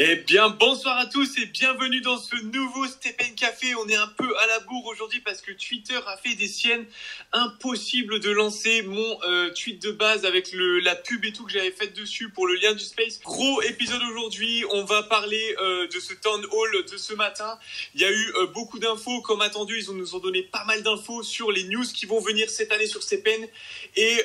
Eh bien, bonsoir à tous et bienvenue dans ce nouveau Stephen Café. On est un peu à la bourre aujourd'hui parce que Twitter a fait des siennes. Impossible de lancer mon euh, tweet de base avec la pub et tout que j'avais fait dessus pour le lien du space. Gros épisode aujourd'hui. On va parler euh, de ce town hall de ce matin. Il y a eu euh, beaucoup d'infos. Comme attendu, ils nous ont donné pas mal d'infos sur les news qui vont venir cette année sur Stephen. Et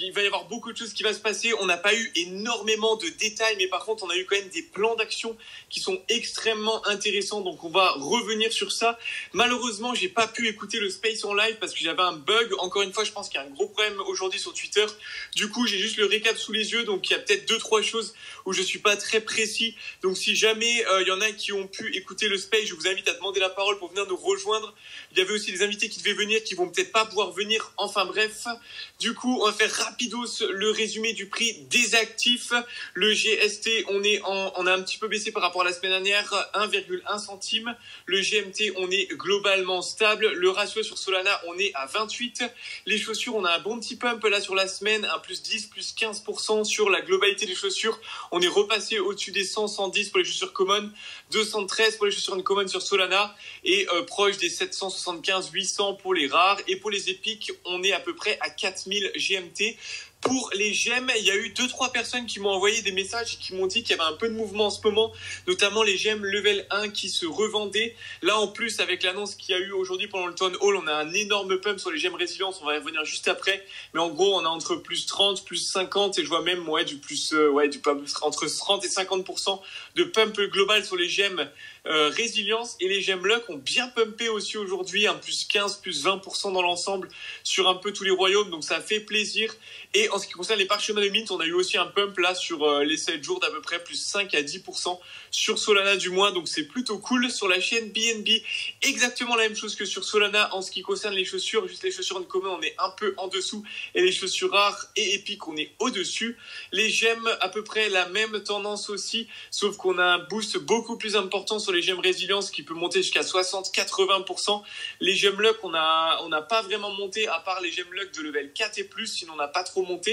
il va y avoir beaucoup de choses qui vont se passer. On n'a pas eu énormément de détails, mais par contre, on a eu quand même des plans d'action qui sont extrêmement intéressants. Donc on va revenir sur ça. Malheureusement, j'ai pas pu écouter le space en live parce que j'avais un bug. Encore une fois, je pense qu'il y a un gros problème aujourd'hui sur Twitter. Du coup, j'ai juste le récap sous les yeux. Donc il y a peut-être deux trois choses où je suis pas très précis. Donc si jamais euh, il y en a qui ont pu écouter le space, je vous invite à demander la parole pour venir nous rejoindre. Il y avait aussi des invités qui devaient venir qui vont peut-être pas pouvoir venir. Enfin bref, du coup, on va faire rapidos le résumé du prix des actifs. Le GST, on est en, on a un petit peu baissé par rapport à la semaine dernière, 1,1 centime. Le GMT, on est globalement stable. Le ratio sur Solana, on est à 28. Les chaussures, on a un bon petit pump là sur la semaine, un plus 10, plus 15% sur la globalité des chaussures. On est repassé au-dessus des 100, 110 pour les chaussures common, 213 pour les chaussures common sur Solana et euh, proche des 775, 800 pour les rares. Et pour les épiques, on est à peu près à 4000 GMT. Pour les gemmes, il y a eu deux trois personnes qui m'ont envoyé des messages et qui m'ont dit qu'il y avait un peu de mouvement en ce moment, notamment les gemmes level 1 qui se revendaient. Là en plus avec l'annonce qu'il y a eu aujourd'hui pendant le town hall, on a un énorme pump sur les gemmes résilience, on va y revenir juste après, mais en gros, on a entre plus 30, plus 50 et je vois même ouais du plus euh, ouais du entre 30 et 50% de pump global sur les gemmes euh, résilience et les gemmes luck ont bien pumpé aussi aujourd'hui, un plus 15, plus 20% dans l'ensemble sur un peu tous les royaumes, donc ça fait plaisir. Et en ce qui concerne les parchemins de mint, on a eu aussi un pump là sur euh, les 7 jours d'à peu près plus 5 à 10% sur Solana du moins, donc c'est plutôt cool. Sur la chaîne BNB, exactement la même chose que sur Solana en ce qui concerne les chaussures, juste les chaussures en commun, on est un peu en dessous et les chaussures rares et épiques, on est au-dessus. Les gemmes, à peu près la même tendance aussi, sauf qu'on a un boost beaucoup plus important sur les gemmes résilience qui peut monter jusqu'à 60-80%. Les gemmes luck, on n'a on pas vraiment monté à part les gemmes luck de level 4 et plus, sinon on n'a pas trop monté.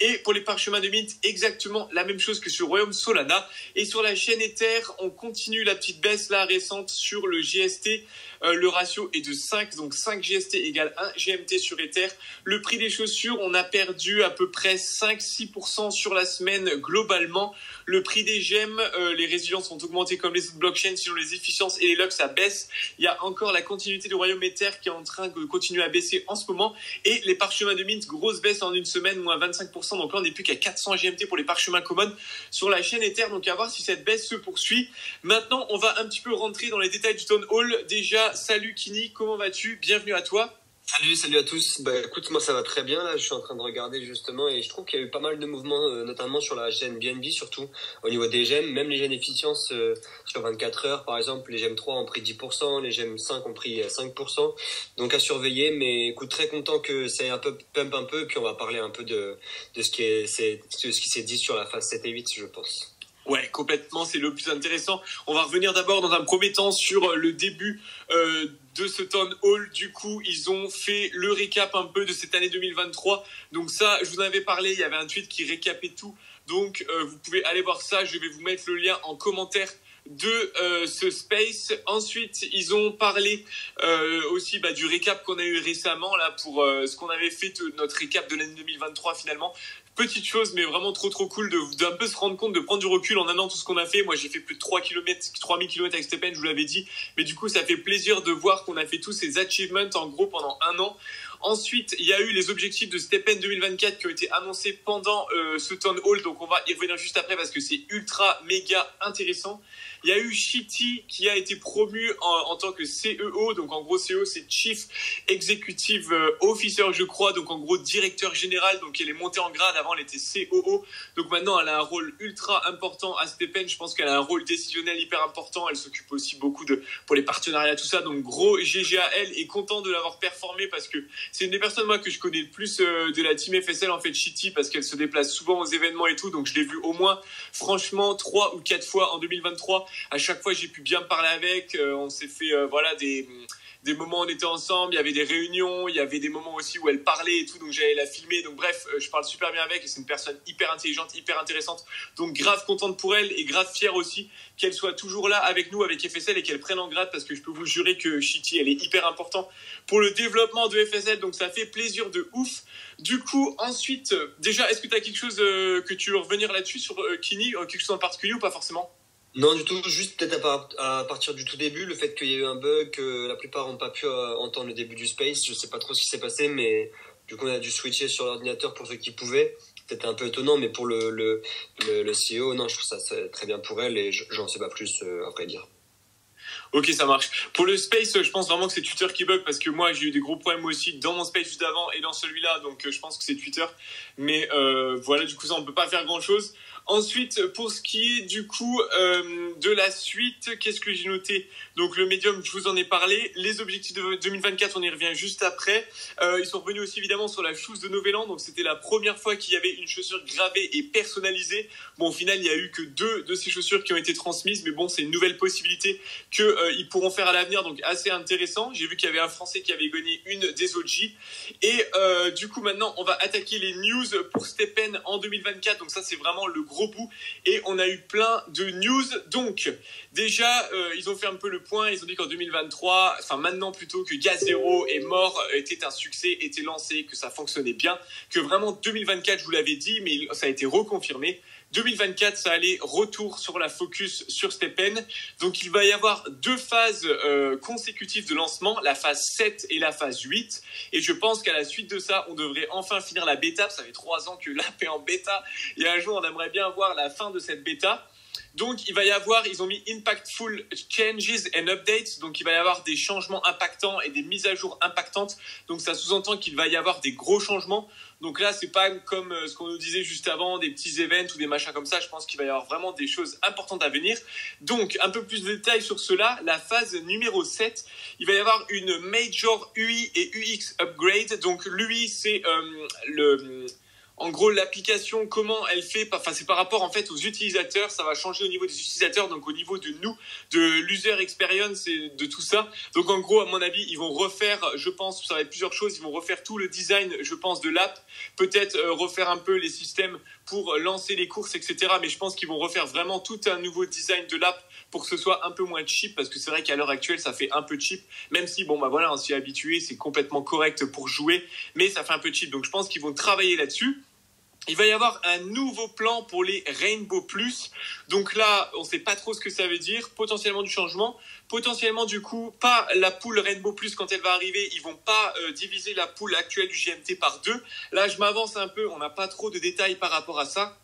Et pour les parchemins de Mint, exactement la même chose que sur Royaume Solana. Et sur la chaîne Ether, on continue la petite baisse là récente sur le GST. Euh, le ratio est de 5, donc 5 GST égale 1 GMT sur Ether. Le prix des chaussures, on a perdu à peu près 5-6% sur la semaine globalement. Le prix des gemmes, euh, les résiliences ont augmenté comme les autres blockchains, sinon les efficiences et les locks, ça baisse. Il y a encore la continuité du royaume Ether qui est en train de continuer à baisser en ce moment. Et les parchemins de Mint, grosse baisse en une semaine, moins 25%. Donc là, on n'est plus qu'à 400 GMT pour les parchemins common sur la chaîne Ether. Donc à voir si cette baisse se poursuit. Maintenant, on va un petit peu rentrer dans les détails du Town Hall. Déjà, salut Kini, comment vas-tu? Bienvenue à toi. Salut, salut à tous. Bah écoute, moi ça va très bien là. Je suis en train de regarder justement et je trouve qu'il y a eu pas mal de mouvements, euh, notamment sur la chaîne BNB surtout au niveau des gemmes. Même les gemmes efficience euh, sur 24 heures, par exemple, les gemmes 3 ont pris 10%, les gemmes 5 ont pris 5%. Donc à surveiller. Mais écoute, très content que c'est un peu pump un peu. Puis on va parler un peu de, de ce qui est, c'est, ce qui s'est dit sur la phase 7 et 8, je pense. Ouais, complètement, c'est le plus intéressant. On va revenir d'abord dans un premier temps sur le début euh, de ce town hall. Du coup, ils ont fait le récap un peu de cette année 2023. Donc ça, je vous en avais parlé, il y avait un tweet qui récapait tout. Donc euh, vous pouvez aller voir ça, je vais vous mettre le lien en commentaire de euh, ce space. Ensuite, ils ont parlé aussi bah, du récap qu'on a eu récemment là pour ce qu'on avait fait de notre récap de l'année 2023 finalement petite chose, mais vraiment trop trop cool de d'un peu se rendre compte, de prendre du recul en un an tout ce qu'on a fait. Moi, j'ai fait plus de 3 km, 3000 km avec Stephen, je vous l'avais dit. Mais du coup, ça fait plaisir de voir qu'on a fait tous ces achievements en gros pendant un an. Ensuite, il y a eu les objectifs de Stephen 2024 qui ont été annoncés pendant euh, ce town hall. Donc, on va y revenir juste après parce que c'est ultra méga intéressant. Il y a eu Shitty qui a été promu en, tant que CEO. Donc, en gros, CEO, c'est Chief Executive euh, Officer, je crois. Donc, en gros, directeur général. Donc, elle est montée en grade. Avant, elle était COO. Donc, maintenant, elle a un rôle ultra important à Stephen. Je pense qu'elle a un rôle décisionnel hyper important. Elle s'occupe aussi beaucoup de, pour les partenariats, tout ça. Donc, gros GGAL est content de l'avoir performé parce que c'est une des personnes, moi, que je connais le plus euh, de la team FSL, en fait, Shitty, parce qu'elle se déplace souvent aux événements et tout. Donc, je l'ai vu au moins, franchement, trois ou quatre fois en 2023. À chaque fois, j'ai pu bien parler avec. Euh, on s'est fait, euh, voilà, des des moments où on était ensemble, il y avait des réunions, il y avait des moments aussi où elle parlait et tout, donc j'allais la filmer. Donc bref, je parle super bien avec et c'est une personne hyper intelligente, hyper intéressante. Donc grave contente pour elle et grave fière aussi qu'elle soit toujours là avec nous, avec FSL et qu'elle prenne en grade parce que je peux vous jurer que Shitty, elle est hyper important pour le développement de FSL. Donc ça fait plaisir de ouf. Du coup, ensuite, déjà, est-ce que tu as quelque chose que tu veux revenir là-dessus sur Kini, quelque chose en particulier ou pas forcément? Non, du tout, juste peut-être à, partir du tout début, le fait qu'il y ait eu un bug, la plupart n'ont pas pu euh, entendre le début du space, je sais pas trop ce qui s'est passé, mais du coup on a dû switcher sur l'ordinateur pour ceux qui pouvaient. C'était un peu étonnant, mais pour le, le, le, CEO, non, je trouve ça très bien pour elle et j'en sais pas plus euh, à vrai dire. Ok, ça marche. Pour le space, je pense vraiment que c'est Twitter qui bug parce que moi j'ai eu des gros problèmes aussi dans mon space juste avant et dans celui-là, donc euh, je pense que c'est Twitter. Mais voilà, du coup ça on peut pas faire grand chose. Ensuite, pour ce qui est du coup euh, de la suite, qu'est-ce que j'ai noté? Donc le médium, je vous en ai parlé. Les objectifs de 2024, on y revient juste après. Euh, ils sont revenus aussi évidemment sur la chose de Nouvel An. Donc c'était la première fois qu'il y avait une chaussure gravée et personnalisée. Bon, au final, il n'y a eu que deux de ces chaussures qui ont été transmises, mais bon, c'est une nouvelle possibilité qu'ils euh, pourront faire à l'avenir. Donc assez intéressant. J'ai vu qu'il y avait un Français qui avait gagné une des OG. Et du coup, maintenant, on va attaquer les news pour Stepen en 2024. Donc ça, c'est vraiment le gros Et on a eu plein de news. Donc, déjà, euh, ils ont fait un peu le point. Ils ont dit qu'en 2023, enfin maintenant plutôt, que Gaz Zero est mort, euh, était un succès, était lancé, que ça fonctionnait bien. Que vraiment 2024, je vous l'avais dit, mais ça a été reconfirmé. 2024, ça allait retour sur la focus sur Stepen. Donc il va y avoir deux phases euh, consécutives de lancement, la phase 7 et la phase 8. Et je pense qu'à la suite de ça, on devrait enfin finir la bêta. Ça fait trois ans que l'app est en bêta. Et un jour, on aimerait bien voir la fin de cette bêta. Donc, il va y avoir, ils ont mis impactful changes and updates. Donc, il va y avoir des changements impactants et des mises à jour impactantes. Donc, ça sous-entend qu'il va y avoir des gros changements. Donc là, c'est pas comme euh, ce qu'on nous disait juste avant, des petits events ou des machins comme ça. Je pense qu'il va y avoir vraiment des choses importantes à venir. Donc, un peu plus de détails sur cela. La phase numéro 7, il va y avoir une major UI et UX upgrade. Donc, l'UI, c'est euh, le en gros, l'application, comment elle fait, enfin, c'est par rapport en fait aux utilisateurs, ça va changer au niveau des utilisateurs, donc au niveau de nous, de l'user experience et de tout ça. Donc en gros, à mon avis, ils vont refaire, je pense, ça va être plusieurs choses, ils vont refaire tout le design, je pense, de l'app, peut-être euh, refaire un peu les systèmes pour lancer les courses, etc. Mais je pense qu'ils vont refaire vraiment tout un nouveau design de l'app pour que ce soit un peu moins cheap, parce que c'est vrai qu'à l'heure actuelle, ça fait un peu cheap, même si, bon, bah voilà, on s'y est habitué, c'est complètement correct pour jouer, mais ça fait un peu cheap. Donc je pense qu'ils vont travailler là-dessus. Il va y avoir un nouveau plan pour les Rainbow Plus. Donc là, on ne sait pas trop ce que ça veut dire. Potentiellement du changement. Potentiellement, du coup, pas la poule Rainbow Plus quand elle va arriver. Ils vont pas euh, diviser la poule actuelle du GMT par deux. Là, je m'avance un peu. On n'a pas trop de détails par rapport à ça.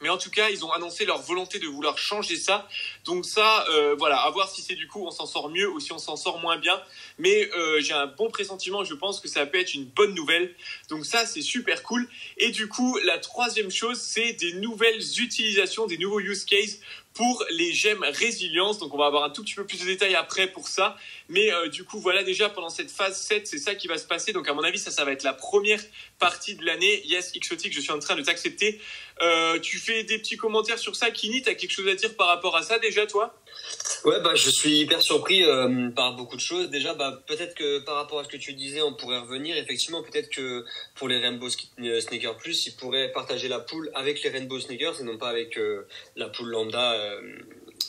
Mais en tout cas, ils ont annoncé leur volonté de vouloir changer ça. Donc ça, euh, voilà, à voir si c'est du coup on s'en sort mieux ou si on s'en sort moins bien. Mais euh, j'ai un bon pressentiment, je pense que ça peut être une bonne nouvelle. Donc ça, c'est super cool. Et du coup, la troisième chose, c'est des nouvelles utilisations, des nouveaux use cases pour les gemmes résilience. Donc on va avoir un tout petit peu plus de détails après pour ça. Mais euh, du coup, voilà déjà pendant cette phase 7, c'est ça qui va se passer. Donc à mon avis, ça, ça va être la première partie de l'année. Yes, Xotic, je suis en train de t'accepter. Euh, tu fais des petits commentaires sur ça. Kini, tu as quelque chose à dire par rapport à ça déjà, toi? Ouais, bah, je suis hyper surpris euh, par beaucoup de choses. Déjà, bah, peut-être que par rapport à ce que tu disais, on pourrait revenir. Effectivement, peut-être que pour les Rainbow Sneakers Plus, ils pourraient partager la poule avec les Rainbow Sneakers et non pas avec la poule lambda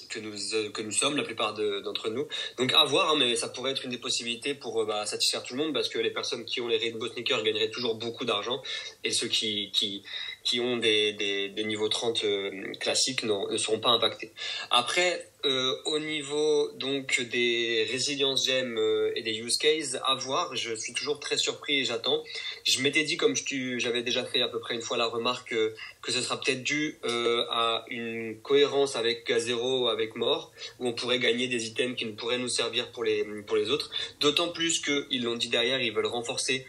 que nous que nous sommes la plupart d'entre nous. Donc à voir, hein, mais ça pourrait être une des possibilités pour euh, bah, satisfaire tout le monde parce que les personnes qui ont les Rainbow sneakers gagneraient toujours beaucoup d'argent et ceux qui qui qui ont des, des, des niveaux 30 euh, classiques ne seront pas impactés. Après, euh, au niveau donc des résiliences gemmes euh, et des use cases, à voir. Je suis toujours très surpris et j'attends. Je m'étais dit, comme j'avais déjà fait à peu près une fois la remarque, que ce sera peut-être dû à une cohérence avec Zero, avec Mort, où on pourrait gagner des items qui ne pourraient nous servir pour les, pour les autres. D'autant plus qu'ils l'ont dit derrière, ils veulent renforcer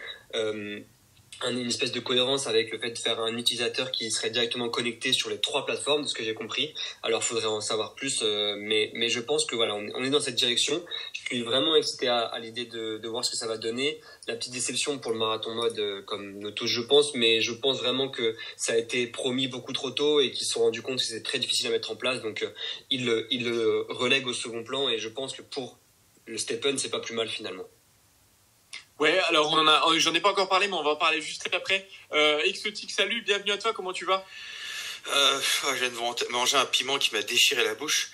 une espèce de cohérence avec le fait de faire un utilisateur qui serait directement connecté sur les trois plateformes, de ce que j'ai compris. Alors, faudrait en savoir plus, euh, mais, mais je pense que voilà, on, est dans cette direction. Je suis vraiment excité à, l'idée de, de, voir ce que ça va donner. La petite déception pour le marathon mode, euh, comme nous tous, je pense, mais je pense vraiment que ça a été promis beaucoup trop tôt et qu'ils se sont rendus compte que c'est très difficile à mettre en place. Donc, euh, ils, ils le relèguent au second plan et je pense que pour le Steppen, c'est pas plus mal finalement. Ouais, alors on a, j'en ai pas encore parlé, mais on va en parler juste après. Euh, Exotique, salut, bienvenue à toi, comment tu vas? Euh, oh, Je viens de manger un piment qui m'a déchiré la bouche.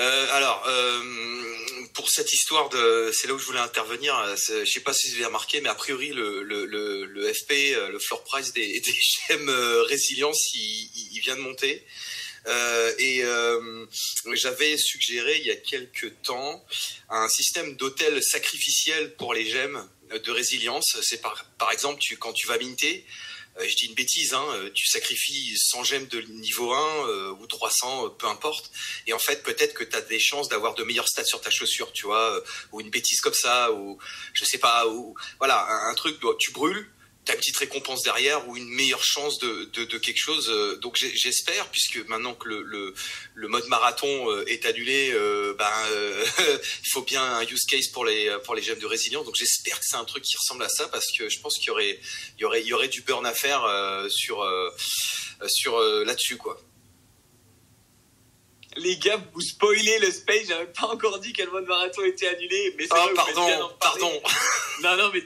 Euh, alors, euh, pour cette histoire de, c'est là où je voulais intervenir. Je sais pas si vous avez remarqué, mais a priori le, le, le, le FP, euh, le floor price des, des GM euh, résilience, il, il, vient de monter. Euh, et euh, j'avais suggéré il y a quelques temps un système d'hôtel sacrificiel pour les gemmes de résilience. C'est par, par exemple, tu, quand tu vas minter, euh, je dis une bêtise, hein, tu sacrifies 100 gemmes de niveau 1 ou 300, peu importe. Et en fait, peut-être que tu as des chances d'avoir de meilleurs stats sur ta chaussure, tu vois, ou une bêtise comme ça, ou je sais pas, ou voilà, un, un truc, tu brûles, ta petite récompense derrière ou une meilleure chance de, de, de quelque chose. Euh, donc j'espère, puisque maintenant que le, le, le, mode marathon euh, est annulé, euh, ben il faut bien un use case pour les pour les gemmes de résilience. Donc j'espère que c'est un truc qui ressemble à ça parce que je pense qu'il y aurait il y aurait il y aurait du burn à faire sur sur là-dessus quoi. Les gars, vous spoilez le space. J'avais pas encore dit quel mode marathon était annulé, mais oh, pardon, pardon. non, non, mais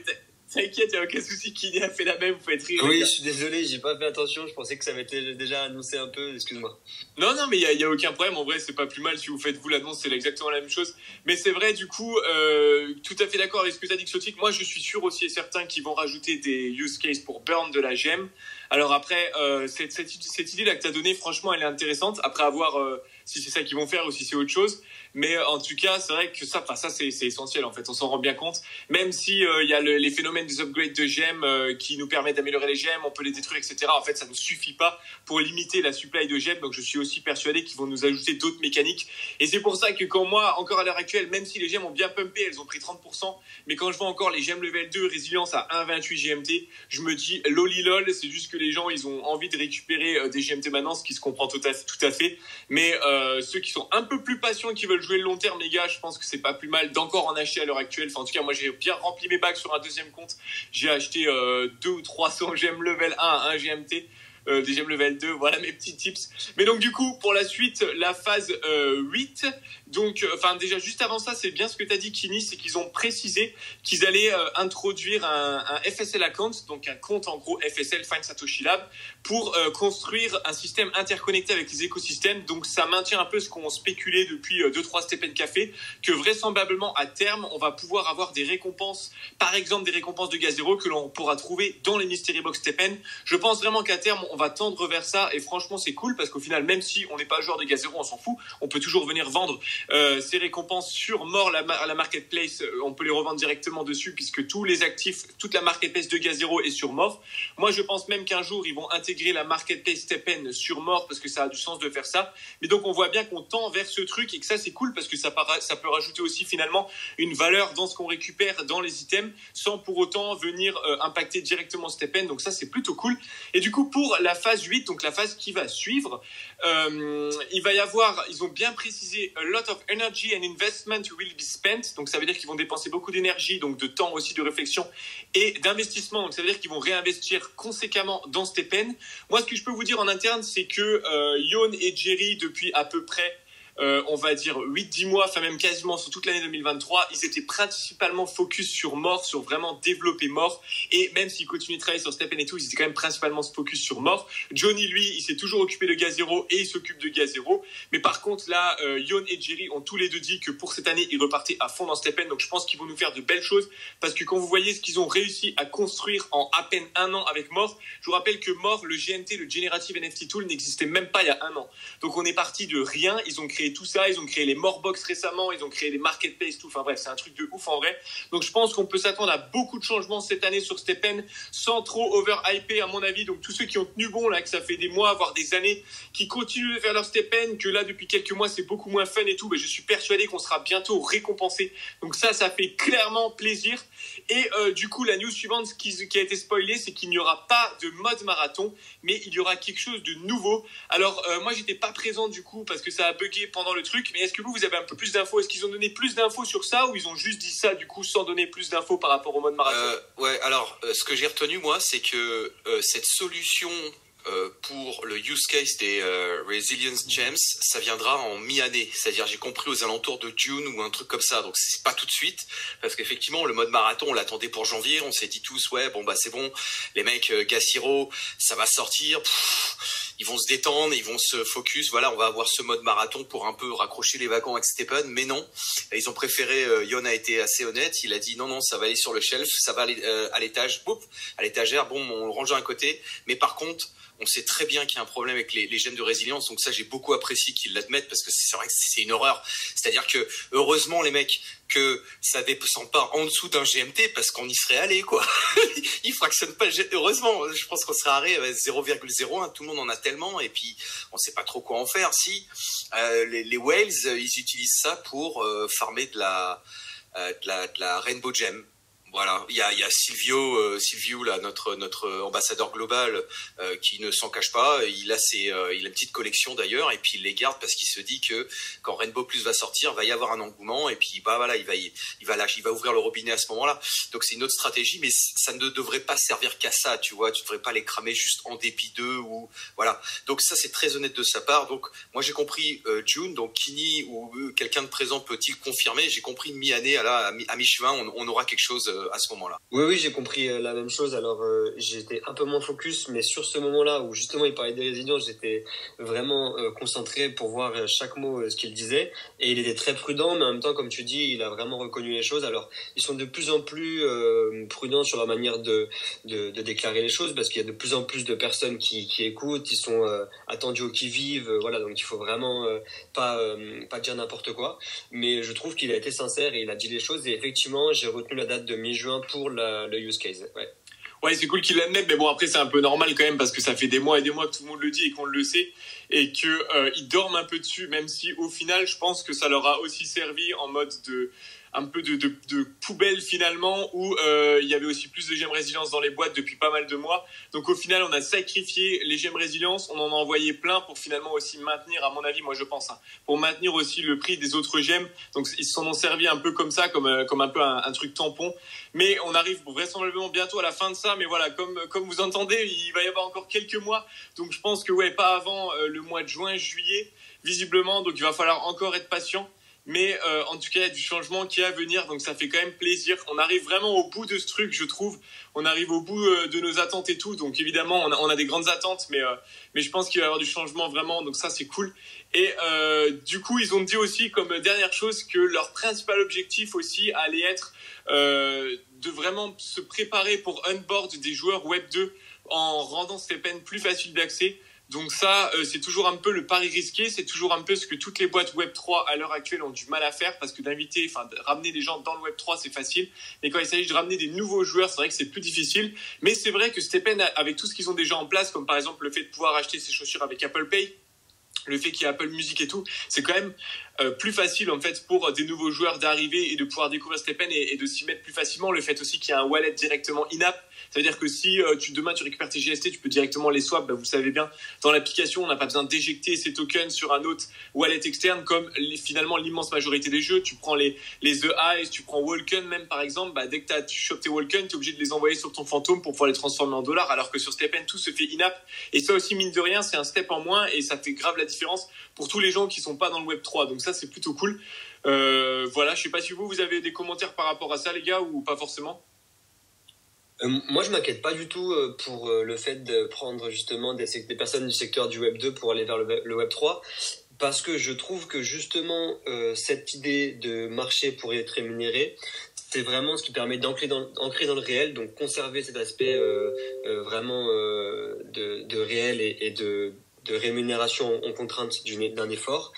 T'inquiète, il n'y a aucun souci. Kini a fait la même, vous faites rire. Oui, je suis désolé, j'ai pas fait attention. Je pensais que ça m'était déjà annoncé un peu. Excuse-moi. Non, non, mais il n'y a, a, aucun problème. En vrai, c'est pas plus mal si vous faites vous l'annonce, c'est exactement la même chose. Mais c'est vrai, du coup, euh, tout à fait d'accord avec ce que tu as dit, Exotique. Moi, je suis sûr aussi et certain qu'ils vont rajouter des use cases pour burn de la gemme. Alors après, euh, cette, cette, cette idée-là que tu as donnée, franchement, elle est intéressante. Après avoir, euh, si c'est ça qu'ils vont faire ou si c'est autre chose. Mais euh, en tout cas, c'est vrai que ça, ça c'est essentiel en fait. On s'en rend bien compte. Même si euh, il y a le, les phénomènes des upgrades de gemmes euh, qui nous permettent d'améliorer les gemmes, on peut les détruire, etc. En fait, ça ne suffit pas pour limiter la supply de gemmes. Donc, je suis aussi persuadé qu'ils vont nous ajouter d'autres mécaniques. Et c'est pour ça que quand moi, encore à l'heure actuelle, même si les gemmes ont bien pumpé, elles ont pris 30%, mais quand je vois encore les gemmes level 2 résilience à 1,28 GMT, je me dis lolilol. C'est juste que les gens, ils ont envie de récupérer des GMT maintenant, ce qui se comprend tout à, tout à fait. Mais ceux qui sont un peu plus patients, qui veulent jouer le long terme, les gars, je pense que c'est pas plus mal d'encore en acheter à l'heure actuelle. Enfin, en tout cas, moi, j'ai bien rempli mes bacs sur un deuxième compte. J'ai acheté euh, 2 ou 300 gemmes level 1 à 1 GMT. Euh, gemmes level 2, voilà mes petits tips. Mais donc du coup, pour la suite, la phase euh, 8, donc, euh, enfin, déjà, juste avant ça, c'est bien ce que tu as dit, Kini, c'est qu'ils ont précisé qu'ils allaient euh, introduire un, un, FSL account, donc un compte en gros FSL Find Satoshi Lab, pour euh, construire un système interconnecté avec les écosystèmes. Donc, ça maintient un peu ce qu'on spéculait depuis 2-3 Stephen Café, que vraisemblablement, à terme, on va pouvoir avoir des récompenses, par exemple des récompenses de gaz zéro que l'on pourra trouver dans les Mystery Box Stephen. Je pense vraiment qu'à terme, on va tendre vers ça, et franchement, c'est cool, parce qu'au final, même si on n'est pas joueur de gaz zéro, on s'en fout, on peut toujours venir vendre euh, ces récompenses sur mort la, la marketplace, euh, on peut les revendre directement dessus puisque tous les actifs, toute la marketplace de Gazero est sur mort. Moi, je pense même qu'un jour ils vont intégrer la marketplace Stepen sur mort parce que ça a du sens de faire ça. Mais donc on voit bien qu'on tend vers ce truc et que ça c'est cool parce que ça, ça peut rajouter aussi finalement une valeur dans ce qu'on récupère dans les items sans pour autant venir euh, impacter directement Stepen. Donc ça c'est plutôt cool. Et du coup pour la phase 8, donc la phase qui va suivre, euh, il va y avoir, ils ont bien précisé a lot of energy and investment will be spent. Donc ça veut dire qu'ils vont dépenser beaucoup d'énergie, donc de temps aussi de réflexion et d'investissement. Donc ça veut dire qu'ils vont réinvestir conséquemment dans Stepen. Moi, ce que je peux vous dire en interne, c'est que euh, Yon et Jerry, depuis à peu près euh, on va dire 8-10 mois, enfin même quasiment sur toute l'année 2023, ils étaient principalement focus sur mort, sur vraiment développer mort. Et même s'ils continuent de travailler sur Steppen et tout, ils étaient quand même principalement focus sur mort. Johnny, lui, il s'est toujours occupé de Gazero et il s'occupe de Gazero. Mais par contre, là, euh, Yon et Jerry ont tous les deux dit que pour cette année, ils repartaient à fond dans Steppen. Donc je pense qu'ils vont nous faire de belles choses parce que quand vous voyez ce qu'ils ont réussi à construire en à peine un an avec Mort, je vous rappelle que Mort, le GNT, le Generative NFT Tool, n'existait même pas il y a un an. Donc on est parti de rien. Ils ont créé tout ça. Ils ont créé les Morebox récemment, ils ont créé les Marketplace, tout. Enfin bref, c'est un truc de ouf en vrai. Donc je pense qu'on peut s'attendre à beaucoup de changements cette année sur Stepen, sans trop over-hyper à mon avis. Donc tous ceux qui ont tenu bon là, que ça fait des mois, voire des années, qui continuent de faire leur Stepen, que là depuis quelques mois c'est beaucoup moins fun et tout, mais je suis persuadé qu'on sera bientôt récompensé. Donc ça, ça fait clairement plaisir. Et euh, du coup, la news suivante qui, qui a été spoilée, c'est qu'il n'y aura pas de mode marathon, mais il y aura quelque chose de nouveau. Alors euh, moi, j'étais pas présent du coup parce que ça a bugué pendant le truc. Mais est-ce que vous, vous avez un peu plus d'infos? Est-ce qu'ils ont donné plus d'infos sur ça ou ils ont juste dit ça du coup sans donner plus d'infos par rapport au mode marathon? Euh, Ouais, alors euh, ce que j'ai retenu moi, c'est que euh, cette solution pour le use case des Resilience Gems, ça viendra en mi-année. C'est-à-dire, j'ai compris aux alentours de June ou un truc comme ça. Donc, c'est pas tout de suite. Parce qu'effectivement, le mode marathon, on l'attendait pour janvier. On s'est dit tous, ouais, bon, bah, c'est bon. Les mecs, Gassiro, ça va sortir. Ils vont se détendre, ils vont se focus. Voilà, on va avoir ce mode marathon pour un peu raccrocher les wagons avec Stephen. Mais non. Ils ont préféré, euh, Yon a été assez honnête. Il a dit, non, non, ça va aller sur le shelf. Ça va aller euh, à l'étage. à l'étagère. Bon, on le range un côté. Mais par contre, on sait très bien qu'il y a un problème avec les, les gènes de résilience. Donc ça, j'ai beaucoup apprécié qu'ils l'admettent parce que c'est vrai que c'est une horreur. C'est-à-dire que heureusement, les mecs, que ça descend pas en dessous d'un GMT parce qu'on y serait allé quoi. Ils fractionnent pas. Heureusement, je pense qu'on serait à 0,01. Tout le monde en a tellement et puis on sait pas trop quoi en faire. Si euh, les, les, whales, ils utilisent ça pour euh, farmer euh, de la rainbow gem voilà, il y a, il y a Silvio, euh, Silvio là, notre notre ambassadeur global, euh, qui ne s'en cache pas. Il a ses, euh, il a une petite collection d'ailleurs, et puis il les garde parce qu'il se dit que quand Rainbow Plus va sortir, va y avoir un engouement, et puis bah voilà, il va, il, va lâcher, il va ouvrir le robinet à ce moment-là. Donc c'est une autre stratégie, mais ça ne devrait pas servir qu'à ça, tu vois. Tu devrais pas les cramer juste en dépit d'eux ou voilà. Donc ça c'est très honnête de sa part. Donc moi j'ai compris June, donc Kini ou quelqu'un de présent peut-il confirmer? J'ai compris mi-année à à mi-chemin, on, on aura quelque chose à ce moment-là. Oui, oui, j'ai compris euh, la même chose. Alors, euh, j'étais un peu moins focus, mais sur ce moment-là où justement il parlait des résidents, j'étais vraiment euh, concentré pour voir chaque mot ce qu'il disait. Et il était très prudent, mais en même temps, comme tu dis, il a vraiment reconnu les choses. Alors, ils sont de plus en plus prudents sur la manière de, de, déclarer les choses, parce qu'il y a de plus en plus de personnes qui, qui écoutent, ils sont attendus au qui-vive. voilà, donc il faut vraiment pas, pas dire n'importe quoi. Mais je trouve qu'il a été sincère et il a dit les choses. Et effectivement, j'ai retenu la date de mi-juin pour le use case. Ouais. Ouais, c'est cool qu'il l'admette, mais bon, après, c'est un peu normal quand même parce que ça fait des mois et des mois que tout le monde le dit et qu'on le sait et qu'ils euh, dorment un peu dessus, même si au final, je pense que ça leur a aussi servi en mode de un peu de, de, poubelle finalement où euh, il y avait aussi plus de gemmes résilience dans les boîtes depuis pas mal de mois. Donc au final, on a sacrifié les gemmes résilience, on en a envoyé plein pour finalement aussi maintenir, à mon avis, moi je pense, hein, pour maintenir aussi le prix des autres gemmes. Donc ils s'en ont servi un peu comme ça, comme, euh, un peu un, truc tampon. Mais on arrive vraisemblablement bientôt à la fin de ça. Mais voilà, comme, comme vous entendez, il va y avoir encore quelques mois. Donc je pense que ouais, pas avant euh, le mois de juin, juillet, visiblement. Donc il va falloir encore être patient. Mais euh, en tout cas, il y a du changement qui est à venir, donc ça fait quand même plaisir. On arrive vraiment au bout de ce truc, je trouve. On arrive au bout euh, de nos attentes et tout. Donc évidemment, on a, des grandes attentes, mais, euh, mais je pense qu'il va y avoir du changement vraiment. Donc ça, c'est cool. Et du coup, ils ont dit aussi comme dernière chose que leur principal objectif aussi allait être de vraiment se préparer pour onboard des joueurs Web 2 en rendant ces peines plus faciles d'accès. Donc ça, euh, c'est toujours un peu le pari risqué, c'est toujours un peu ce que toutes les boîtes Web 3 à l'heure actuelle ont du mal à faire parce que d'inviter, enfin de ramener des gens dans le Web 3 c'est facile, mais quand il s'agit de ramener des nouveaux joueurs, c'est vrai que c'est plus difficile. Mais c'est vrai que Stephen, avec tout ce qu'ils ont déjà en place, comme par exemple le fait de pouvoir acheter ses chaussures avec Apple Pay, le fait qu'il y ait Apple Music et tout, c'est quand même euh, plus facile en fait pour des nouveaux joueurs d'arriver et de pouvoir découvrir Stephen et, et de s'y mettre plus facilement. Le fait aussi qu'il y a un wallet directement in-app c'est-à-dire que si euh, tu, demain tu récupères tes GST, tu peux directement les swap. Bah, vous savez bien, dans l'application, on n'a pas besoin d'éjecter ces tokens sur un autre wallet externe comme finalement l'immense majorité des jeux. Tu prends les, les The Eyes, tu prends Walken même par exemple. Bah, dès que as, tu chopes tes Walken, tu es obligé de les envoyer sur ton fantôme pour pouvoir les transformer en dollars. Alors que sur Stephen, tout se fait in-app. Et ça aussi, mine de rien, c'est un step en moins et ça fait grave la différence pour tous les gens qui sont pas dans le Web 3. Donc ça, c'est plutôt cool. Euh, voilà, je sais pas si vous, vous avez des commentaires par rapport à ça, les gars, ou pas forcément? Euh, moi, je m'inquiète pas du tout euh, pour euh, le fait de prendre justement des, personnes du secteur du Web 2 pour aller vers le, Web 3, parce que je trouve que justement cette idée de marché pour être rémunéré, c'est vraiment ce qui permet d'ancrer dans, le réel, donc conserver cet aspect vraiment de, réel et, de rémunération en contrainte d'un effort.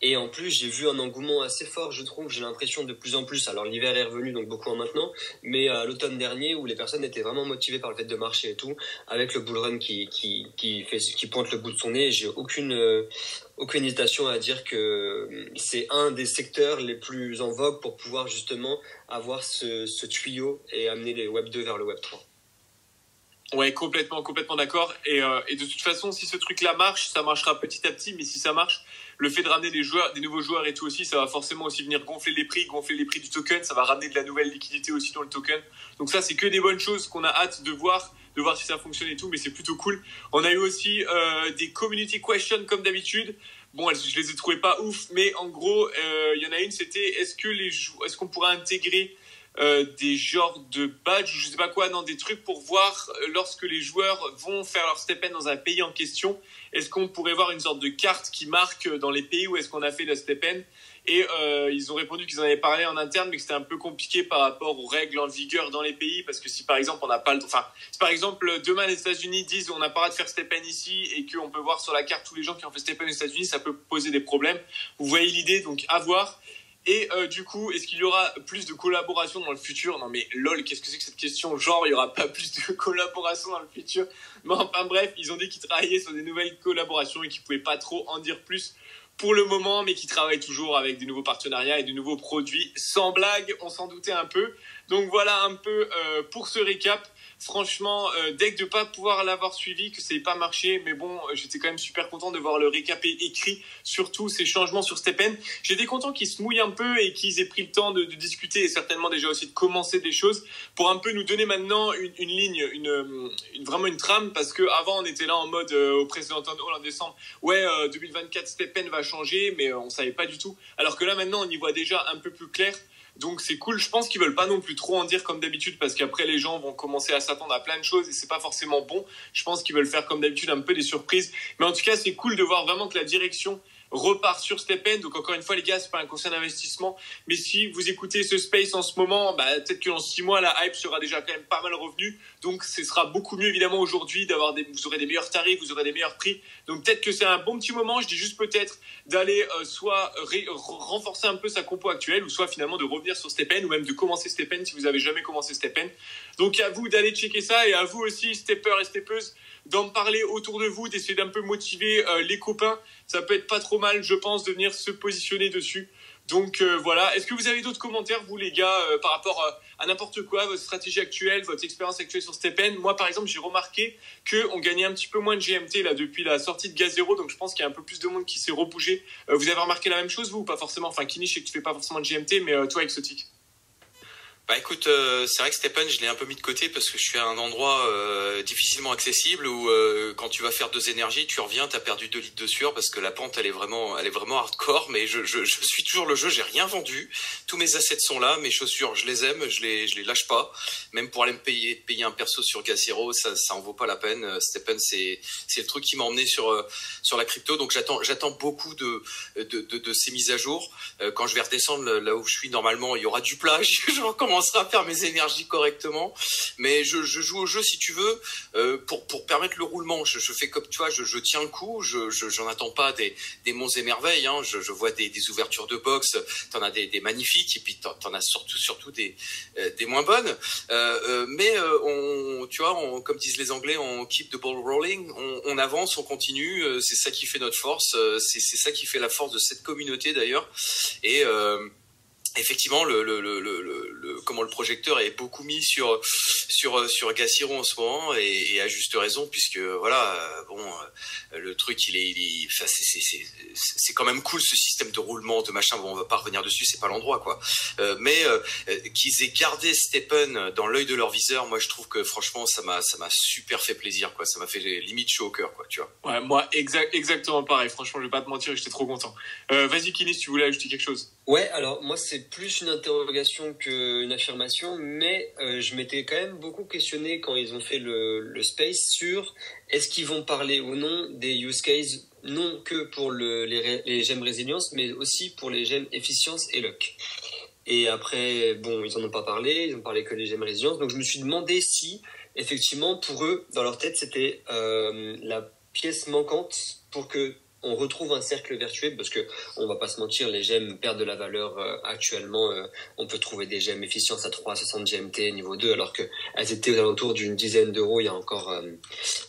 Et en plus, j'ai vu un engouement assez fort, je trouve. J'ai l'impression de plus en plus. Alors l'hiver est revenu, donc beaucoup en maintenant. Mais à l'automne dernier, où les personnes étaient vraiment motivées par le fait de marcher et tout, avec le bullrun qui qui qui fait qui pointe le bout de son nez, j'ai aucune euh, aucune hésitation à dire que c'est un des secteurs les plus en vogue pour pouvoir justement avoir ce, tuyau et amener les Web 2 vers le Web 3. Ouais, complètement, complètement d'accord. Euh, et de toute façon, si ce truc-là marche, ça marchera petit à petit. Mais si ça marche, le fait de ramener des joueurs, des nouveaux joueurs et tout aussi, ça va forcément aussi venir gonfler les prix, gonfler les prix du token. Ça va ramener de la nouvelle liquidité aussi dans le token. Donc ça, c'est que des bonnes choses qu'on a hâte de voir de voir si ça fonctionne et tout, mais c'est plutôt cool. On a eu aussi des community questions comme d'habitude. Bon, je les ai trouvées pas ouf, mais en gros, il y en a une, c'était est-ce que les est-ce qu'on pourrait intégrer euh, des genres de badges ou je sais pas quoi, dans des trucs pour voir lorsque les joueurs vont faire leur step dans un pays en question, est-ce qu'on pourrait voir une sorte de carte qui marque dans les pays où est-ce qu'on a fait le step et euh, ils ont répondu qu'ils en avaient parlé en interne, mais que c'était un peu compliqué par rapport aux règles en vigueur dans les pays, parce que si par exemple on n'a pas le, enfin, si par exemple demain les États-Unis disent on n'a pas le droit de faire Stepen ici et qu'on peut voir sur la carte tous les gens qui ont fait Stepen aux États-Unis, ça peut poser des problèmes. Vous voyez l'idée, donc à voir. Et euh, du coup, est-ce qu'il y aura plus de collaboration dans le futur? Non mais lol, qu'est-ce que c'est que cette question? Genre, il y aura pas plus de collaboration dans le futur? Mais enfin bref, ils ont dit qu'ils travaillaient sur des nouvelles collaborations et qu'ils pouvaient pas trop en dire plus pour le moment, mais qu'ils travaillent toujours avec des nouveaux partenariats et de nouveaux produits. Sans blague, on s'en doutait un peu. Donc voilà un peu euh, pour ce récap. Franchement, euh, dès que de pas pouvoir l'avoir suivi, que ça n'ait pas marché, mais bon, euh, j'étais quand même super content de voir le récap écrit sur tous ces changements sur Stepen. J'étais content qu'ils se mouillent un peu et qu'ils aient pris le temps de, discuter et certainement déjà aussi de commencer des choses pour un peu nous donner maintenant une, ligne, une, vraiment une trame, parce que avant on était là en mode au précédent hall en décembre, ouais, 2024 Stepen va changer, mais on savait pas du tout. Alors que là maintenant on y voit déjà un peu plus clair. Donc c'est cool. Je pense qu'ils veulent pas non plus trop en dire comme d'habitude parce qu'après les gens vont commencer à s'attendre à plein de choses et c'est pas forcément bon. Je pense qu'ils veulent faire comme d'habitude un peu des surprises. Mais en tout cas, c'est cool de voir vraiment que la direction repart sur Stepen. Donc encore une fois, les gars, c'est pas un conseil d'investissement. Mais si vous écoutez ce space en ce moment, bah, peut-être que dans six mois, la hype sera déjà quand même pas mal revenue. Donc ce sera beaucoup mieux évidemment aujourd'hui d'avoir des, vous aurez des meilleurs tarifs, vous aurez des meilleurs prix. Donc peut-être que c'est un bon petit moment. Je dis juste peut-être d'aller euh, soit renforcer un peu sa compo actuelle, ou soit finalement de revenir sur Stepen, ou même de commencer Stepen si vous avez jamais commencé Stepen. Donc à vous d'aller checker ça et à vous aussi, steppers et steppeuses d'en parler autour de vous, d'essayer d'un peu motiver euh, les copains. Ça peut être pas trop mal, je pense, de venir se positionner dessus. Donc euh, voilà, est-ce que vous avez d'autres commentaires, vous les gars, euh, par rapport à n'importe quoi, votre stratégie actuelle, votre expérience actuelle sur Stepen Moi, par exemple, j'ai remarqué qu'on gagnait un petit peu moins de GMT là depuis la sortie de Gazero, donc je pense qu'il y a un peu plus de monde qui s'est rebougé. vous avez remarqué la même chose, vous, ou pas forcément? Enfin, Kini, je sais que tu fais pas forcément de GMT, mais toi, Exotique bah écoute, euh, c'est vrai que Stepan, je l'ai un peu mis de côté parce que je suis à un endroit euh, difficilement accessible où euh, quand tu vas faire deux énergies, tu reviens, t'as perdu deux litres de sueur parce que la pente elle est vraiment, elle est vraiment hardcore. Mais je, je, je suis toujours le jeu, j'ai rien vendu, tous mes assets sont là, mes chaussures, je les aime, je les, je les lâche pas. Même pour aller me payer, payer un perso sur Gassero, ça, ça en vaut pas la peine. Stepan, c'est, c'est le truc qui m'a emmené sur sur la crypto, donc j'attends, j'attends beaucoup de de, de ces mises à jour. quand je vais redescendre là où je suis normalement, il y aura du plat, je recommence commencerai à faire mes énergies correctement. Mais je, joue au jeu, si tu veux, euh, pour, permettre le roulement. Je, fais comme, tu vois, je, tiens le coup. Je, j'en attends pas des, des monts et merveilles. Hein. Je, vois des, ouvertures de box. T'en as des, magnifiques et puis t'en, en as surtout, euh, des moins bonnes. Euh, mais on, tu vois, comme disent les Anglais, on keep the ball rolling. On, on avance, on continue. C'est ça qui fait notre force. C'est, c'est ça qui fait la force de cette communauté d'ailleurs. Et effectivement, le, le, le, le, comment le projecteur est beaucoup mis sur sur sur Gassiro en ce moment et, et à juste raison puisque voilà, bon, euh, le truc il est, il enfin, c'est c'est c'est quand même cool ce système de roulement de machin. Bon, on va pas revenir dessus, c'est pas l'endroit quoi. Euh, mais euh, qu'ils aient gardé Stepen dans l'œil de leur viseur, moi je trouve que franchement ça m'a ça m'a super fait plaisir quoi. Ça m'a fait limite chaud au cœur quoi, tu vois. Ouais, moi exact exactement pareil. Franchement, je vais pas te mentir, j'étais trop content. Vas-y Kinis, tu voulais ajouter quelque chose? Ouais, alors moi c'est plus une interrogation qu'une affirmation, mais euh, je m'étais quand même beaucoup questionné quand ils ont fait le, le space sur est-ce qu'ils vont parler ou non des use cases, non que pour le, les, les gemmes résilience, mais aussi pour les gemmes efficience et luck. Et après, bon, ils en ont pas parlé, ils ont parlé que des gemmes résilience, donc je me suis demandé si effectivement pour eux, dans leur tête, c'était euh, la pièce manquante pour que on retrouve un cercle vertueux parce que on va pas se mentir, les gemmes perdent de la valeur euh, actuellement. Euh, on peut trouver des gemmes efficience à 360 GMT niveau 2 alors qu'elles étaient aux alentours d'une dizaine d'euros il y a encore euh,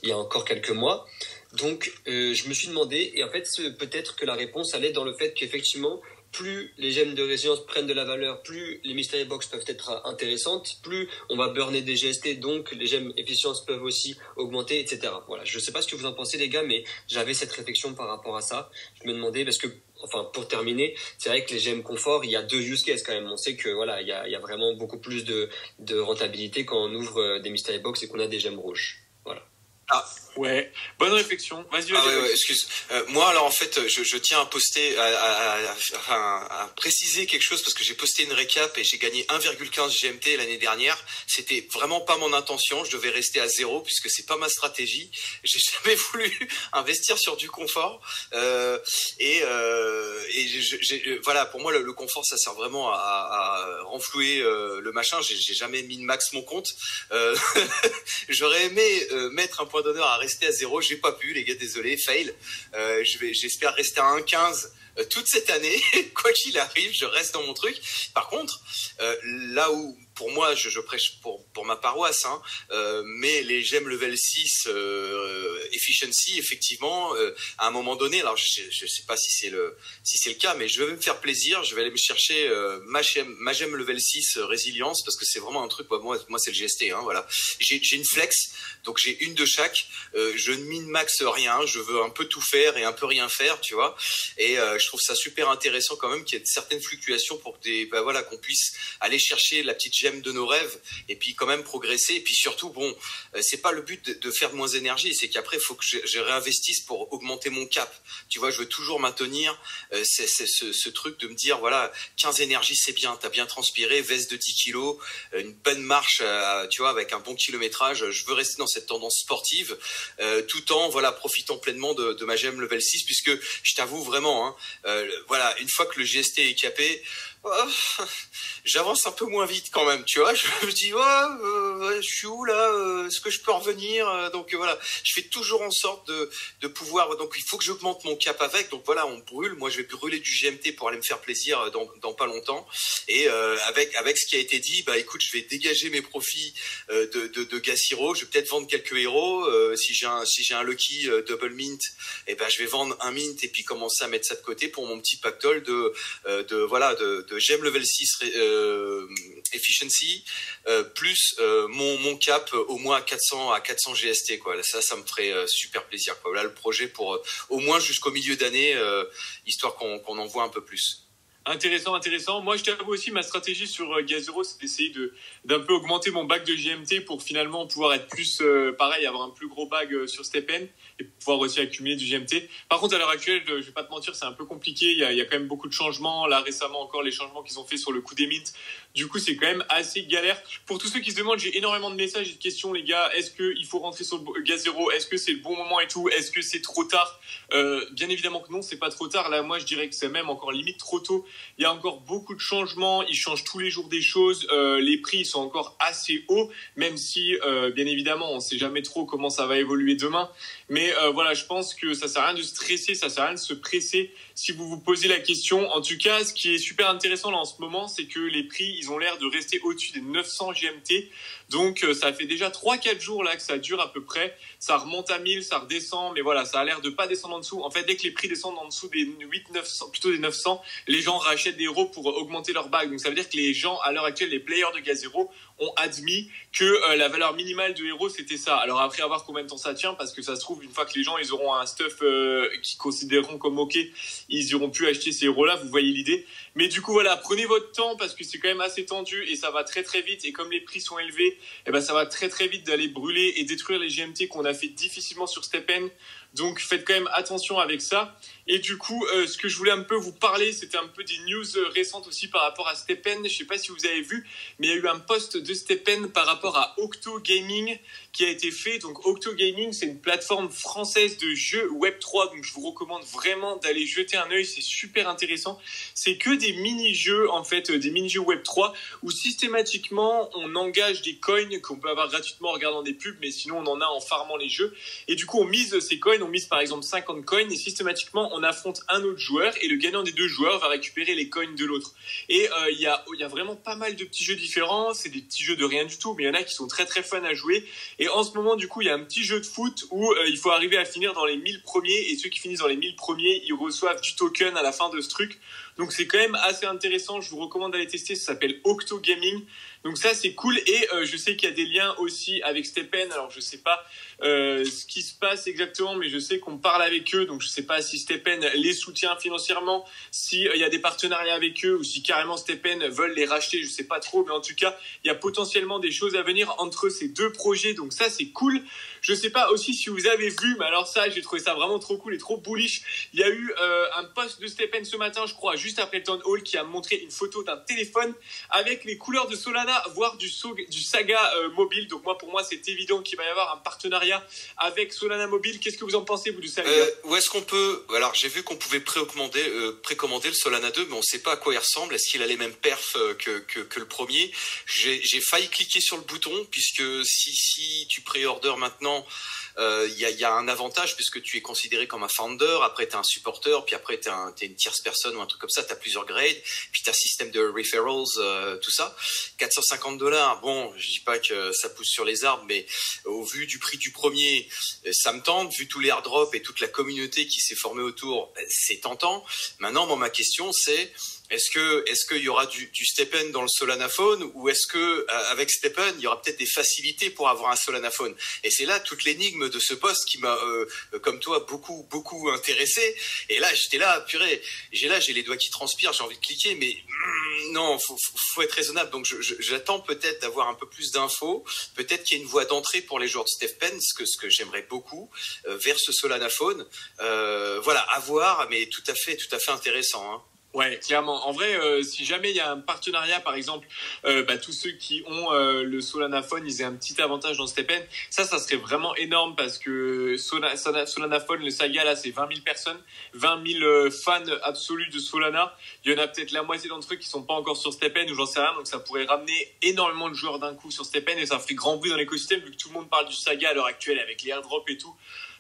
il y a encore quelques mois. Donc, je me suis demandé, et en fait, peut-être que la réponse allait dans le fait qu'effectivement, plus les gemmes de résilience prennent de la valeur, plus les mystery box peuvent être intéressantes, plus on va burner des GST, donc les gemmes efficience peuvent aussi augmenter, etc. Voilà. Je ne sais pas ce que vous en pensez, les gars, mais j'avais cette réflexion par rapport à ça. Je me demandais, parce que, enfin, pour terminer, c'est vrai que les gemmes confort, il y a deux use cases quand même. On sait que, voilà, il y a, vraiment beaucoup plus de, de rentabilité quand on ouvre euh, des mystery box et qu'on a des gemmes rouges. Ah, Ouais, bonne réflexion. Vas-y, vas-y. Ah excuse. Euh, moi, alors en fait, je, je tiens à poster, à, à, à, à, préciser quelque chose parce que j'ai posté une récap et j'ai gagné 1,15 GMT l'année dernière. C'était vraiment pas mon intention. Je devais rester à zéro puisque c'est pas ma stratégie. J'ai jamais voulu investir sur du confort. Euh, et euh, et voilà, pour moi, le, confort, ça sert vraiment à, renflouer euh, le machin. J'ai jamais mis de max mon compte. Euh, j'aurais aimé euh, mettre un point d'honneur à rester à zéro. J'ai pas pu, les gars, désolé, fail. Euh, j'espère rester à 1,15 euh, toute cette année. Quoi qu'il arrive, je reste dans mon truc. Par contre, euh, là où pour moi, je, prêche pour, ma paroisse, hein, euh, mais les gemmes level 6 euh, efficiency, effectivement, euh, à un moment donné, alors je ne sais pas si c'est le cas, mais je vais me faire plaisir, je vais aller me chercher ma gemme level 6 résilience parce que c'est vraiment un truc. Moi, moi, c'est le GST, hein, voilà. J'ai une flex, donc j'ai une de chaque. je ne min max rien, je veux un peu tout faire et un peu rien faire, tu vois. Et je trouve ça super intéressant quand même qu'il y ait certaines fluctuations pour bah, voilà, qu'on puisse aller chercher la petite de nos rêves et puis quand même progresser et puis surtout bon euh, c'est pas le but de, faire moins d'énergie c'est qu'après faut que je, réinvestisse pour augmenter mon cap. Tu vois je veux toujours maintenir euh, ce, truc de me dire voilà 15 énergies c'est bien t'as bien transpiré veste de 10 kilos euh, une bonne marche tu vois avec un bon kilométrage je veux rester dans cette tendance sportive tout en voilà profitant pleinement de, ma gemme level 6 puisque je t'avoue vraiment hein, voilà une fois que le GST est capé Oh, j'avance un peu moins vite quand même, tu vois. Je me dis, ouais, je suis où là euh, Est-ce que je peux revenir euh, Donc voilà, je fais toujours en sorte de, de pouvoir. Donc il faut que j'augmente mon cap avec. Donc voilà, on brûle. Moi, je vais brûler du GMT pour aller me faire plaisir dans, dans pas longtemps. Et euh, avec avec ce qui a été dit, bah écoute, je vais dégager mes profits de, de, de gas hero. Je vais peut-être vendre quelques héros. si j'ai un si un lucky double mint, et eh ben je vais vendre un mint et puis commencer à mettre ça de côté pour mon petit pactole de de voilà de j'aime level 6 euh, efficiency euh, plus euh, mon, cap au moins à 400 à 400 GST quoi. Ça ça me ferait super plaisir quoi. Le projet pour au moins jusqu'au milieu d'année histoire qu'on en voit un peu plus. Intéressant, intéressant. Moi, je t'avoue aussi, ma stratégie sur Gazero, c'est d'essayer de, d'un peu augmenter mon bac de GMT pour finalement pouvoir être plus, pareil, avoir un plus gros euh, sur Stepen et pouvoir aussi accumuler du GMT. Par contre, à l'heure actuelle, je vais pas te mentir, c'est un peu compliqué. Il y, a, il y a quand même beaucoup de changements. Là, récemment encore, les changements qu'ils ont fait sur le coup des mints. Du coup, c'est quand même assez galère. Pour tous ceux qui se demandent, j'ai énormément de messages et de questions, les gars. Est-ce qu'il faut rentrer sur le Gazero Est-ce que c'est le bon moment et tout? Est-ce que c'est trop tard? Bien évidemment que non, c'est pas trop tard. Là, moi, je dirais que c'est même encore limite trop tôt il y a encore beaucoup de changements. Ils changent tous les jours des choses. Euh, les prix sont encore assez hauts, même si, euh, bien évidemment, on ne sait jamais trop comment ça va évoluer demain. Mais euh, voilà, je pense que ça sert à rien de stresser, ça sert à rien de se presser si vous vous posez la question. En tout cas, ce qui est super intéressant là en ce moment, c'est que les prix, ils ont l'air de rester au-dessus des 900 GMT. Donc, ça fait déjà 3-4 jours là que ça dure à peu près. Ça remonte à 1000, ça redescend, mais voilà, ça a l'air de pas descendre en dessous. En fait, dès que les prix descendent en dessous des 8 900, plutôt des 900, les gens rachètent des héros pour augmenter leur bag. Donc ça veut dire que les gens, à l'heure actuelle, les players de Gazero ont admis que euh, la valeur minimale de héros c'était ça. Alors après, à voir combien de temps ça tient, parce que ça se trouve, une fois que les gens ils auront un stuff euh, qu'ils considéreront comme ok, ils auront pu acheter ces héros-là, vous voyez l'idée. Mais du coup, voilà, prenez votre temps parce que c'est quand même assez tendu et ça va très très vite. Et comme les prix sont élevés, eh ben, ça va très très vite d'aller brûler et détruire les GMT qu'on a fait difficilement sur Stepen. Donc faites quand même attention avec ça. Et du coup, euh, ce que je voulais un peu vous parler, c'était un peu des news euh, récentes aussi par rapport à Stepen. Je sais pas si vous avez vu, mais il y a eu un post de Stepen par rapport à Octo Gaming qui a été fait. Donc Octo Gaming, c'est une plateforme française de jeux Web3. Donc je vous recommande vraiment d'aller jeter un œil. C'est super intéressant. C'est que des mini-jeux, en fait, euh, des mini-jeux Web3 où systématiquement on engage des coins qu'on peut avoir gratuitement en regardant des pubs, mais sinon on en a en farmant les jeux. Et du coup, on mise ces coins, on mise par exemple 50 coins et systématiquement on affronte un autre joueur et le gagnant des deux joueurs va récupérer les coins de l'autre. Et euh, il y, a, vraiment pas mal de petits jeux différents. C'est des petits petits jeux de rien du tout, mais il y en a qui sont très très fun à jouer. Et en ce moment, du coup, il y a un petit jeu de foot où euh, il faut arriver à finir dans les 1000 premiers, et ceux qui finissent dans les 1000 premiers, ils reçoivent du token à la fin de ce truc. Donc c'est quand même assez intéressant, je vous recommande d'aller tester, ça s'appelle Octo Gaming. Donc ça c'est cool et euh, je sais qu'il y a des liens aussi avec Stepen. Alors je sais pas euh, ce qui se passe exactement, mais je sais qu'on parle avec eux. Donc je sais pas si Stepen les soutient financièrement, s'il y a des partenariats avec eux ou si carrément Stepen veulent les racheter. Je sais pas trop, mais en tout cas il y a potentiellement des choses à venir entre ces deux projets. Donc ça c'est cool. Je sais pas aussi si vous avez vu, mais alors ça j'ai trouvé ça vraiment trop cool et trop bullish. Il y a eu euh, un post de Stepen ce matin, je crois, juste après le Town Hall, qui a montré une photo d'un téléphone avec les couleurs de Solana voire du, du saga euh, mobile. Donc moi, pour moi, c'est évident qu'il va y avoir un partenariat avec Solana Mobile. Qu'est-ce que vous en pensez, vous, du saga euh, Où est-ce qu'on peut... Alors, j'ai vu qu'on pouvait précommander, euh, précommander le Solana 2, mais on ne sait pas à quoi il ressemble. Est-ce qu'il a les mêmes perfs que, que, que le premier? J'ai failli cliquer sur le bouton, puisque si, si tu pré-order maintenant il euh, y, a, un avantage puisque tu es considéré comme un founder, après tu es un supporter, puis après tu es, une tierce personne ou un truc comme ça, tu as plusieurs grades, puis tu as un système de referrals, euh, tout ça. 450 dollars, bon, je dis pas que ça pousse sur les arbres, mais au vu du prix du premier, euh, ça me tente, vu tous les airdrops et toute la communauté qui s'est formée autour, c'est tentant. Maintenant, moi, ma question c'est est-ce que est-ce qu'il y aura du, du dans le Solana Phone ou est-ce que euh, avec Stepen il y aura peut-être des facilités pour avoir un Solana Phone Et c'est là toute l'énigme de ce poste qui m'a, euh, comme toi, beaucoup beaucoup intéressé. Et là j'étais là, purée, j'ai là j'ai les doigts qui transpirent, j'ai envie de cliquer, mais hmm, non, faut, faut, être raisonnable. Donc j'attends peut-être d'avoir un peu plus d'infos, peut-être qu'il y a une voie d'entrée pour les joueurs de Stepen, ce que ce que j'aimerais beaucoup euh, vers ce Solana Phone. voilà, à voir, mais tout à fait tout à fait intéressant. Hein. Ouais, clairement. En vrai, euh, si jamais il y a un partenariat, par exemple, euh, bah, tous ceux qui ont euh, le Solana Phone, ils aient un petit avantage dans Stepen. Ça, ça serait vraiment énorme parce que Solana, Solana Phone, le saga, là, c'est 20 000 personnes, 20 000 fans absolus de Solana. Il y en a peut-être la moitié d'entre eux qui sont pas encore sur Stepen ou j'en sais rien. Donc, ça pourrait ramener énormément de joueurs d'un coup sur Stepen et ça ferait grand bruit dans l'écosystème vu que tout le monde parle du saga à l'heure actuelle avec les airdrops et tout.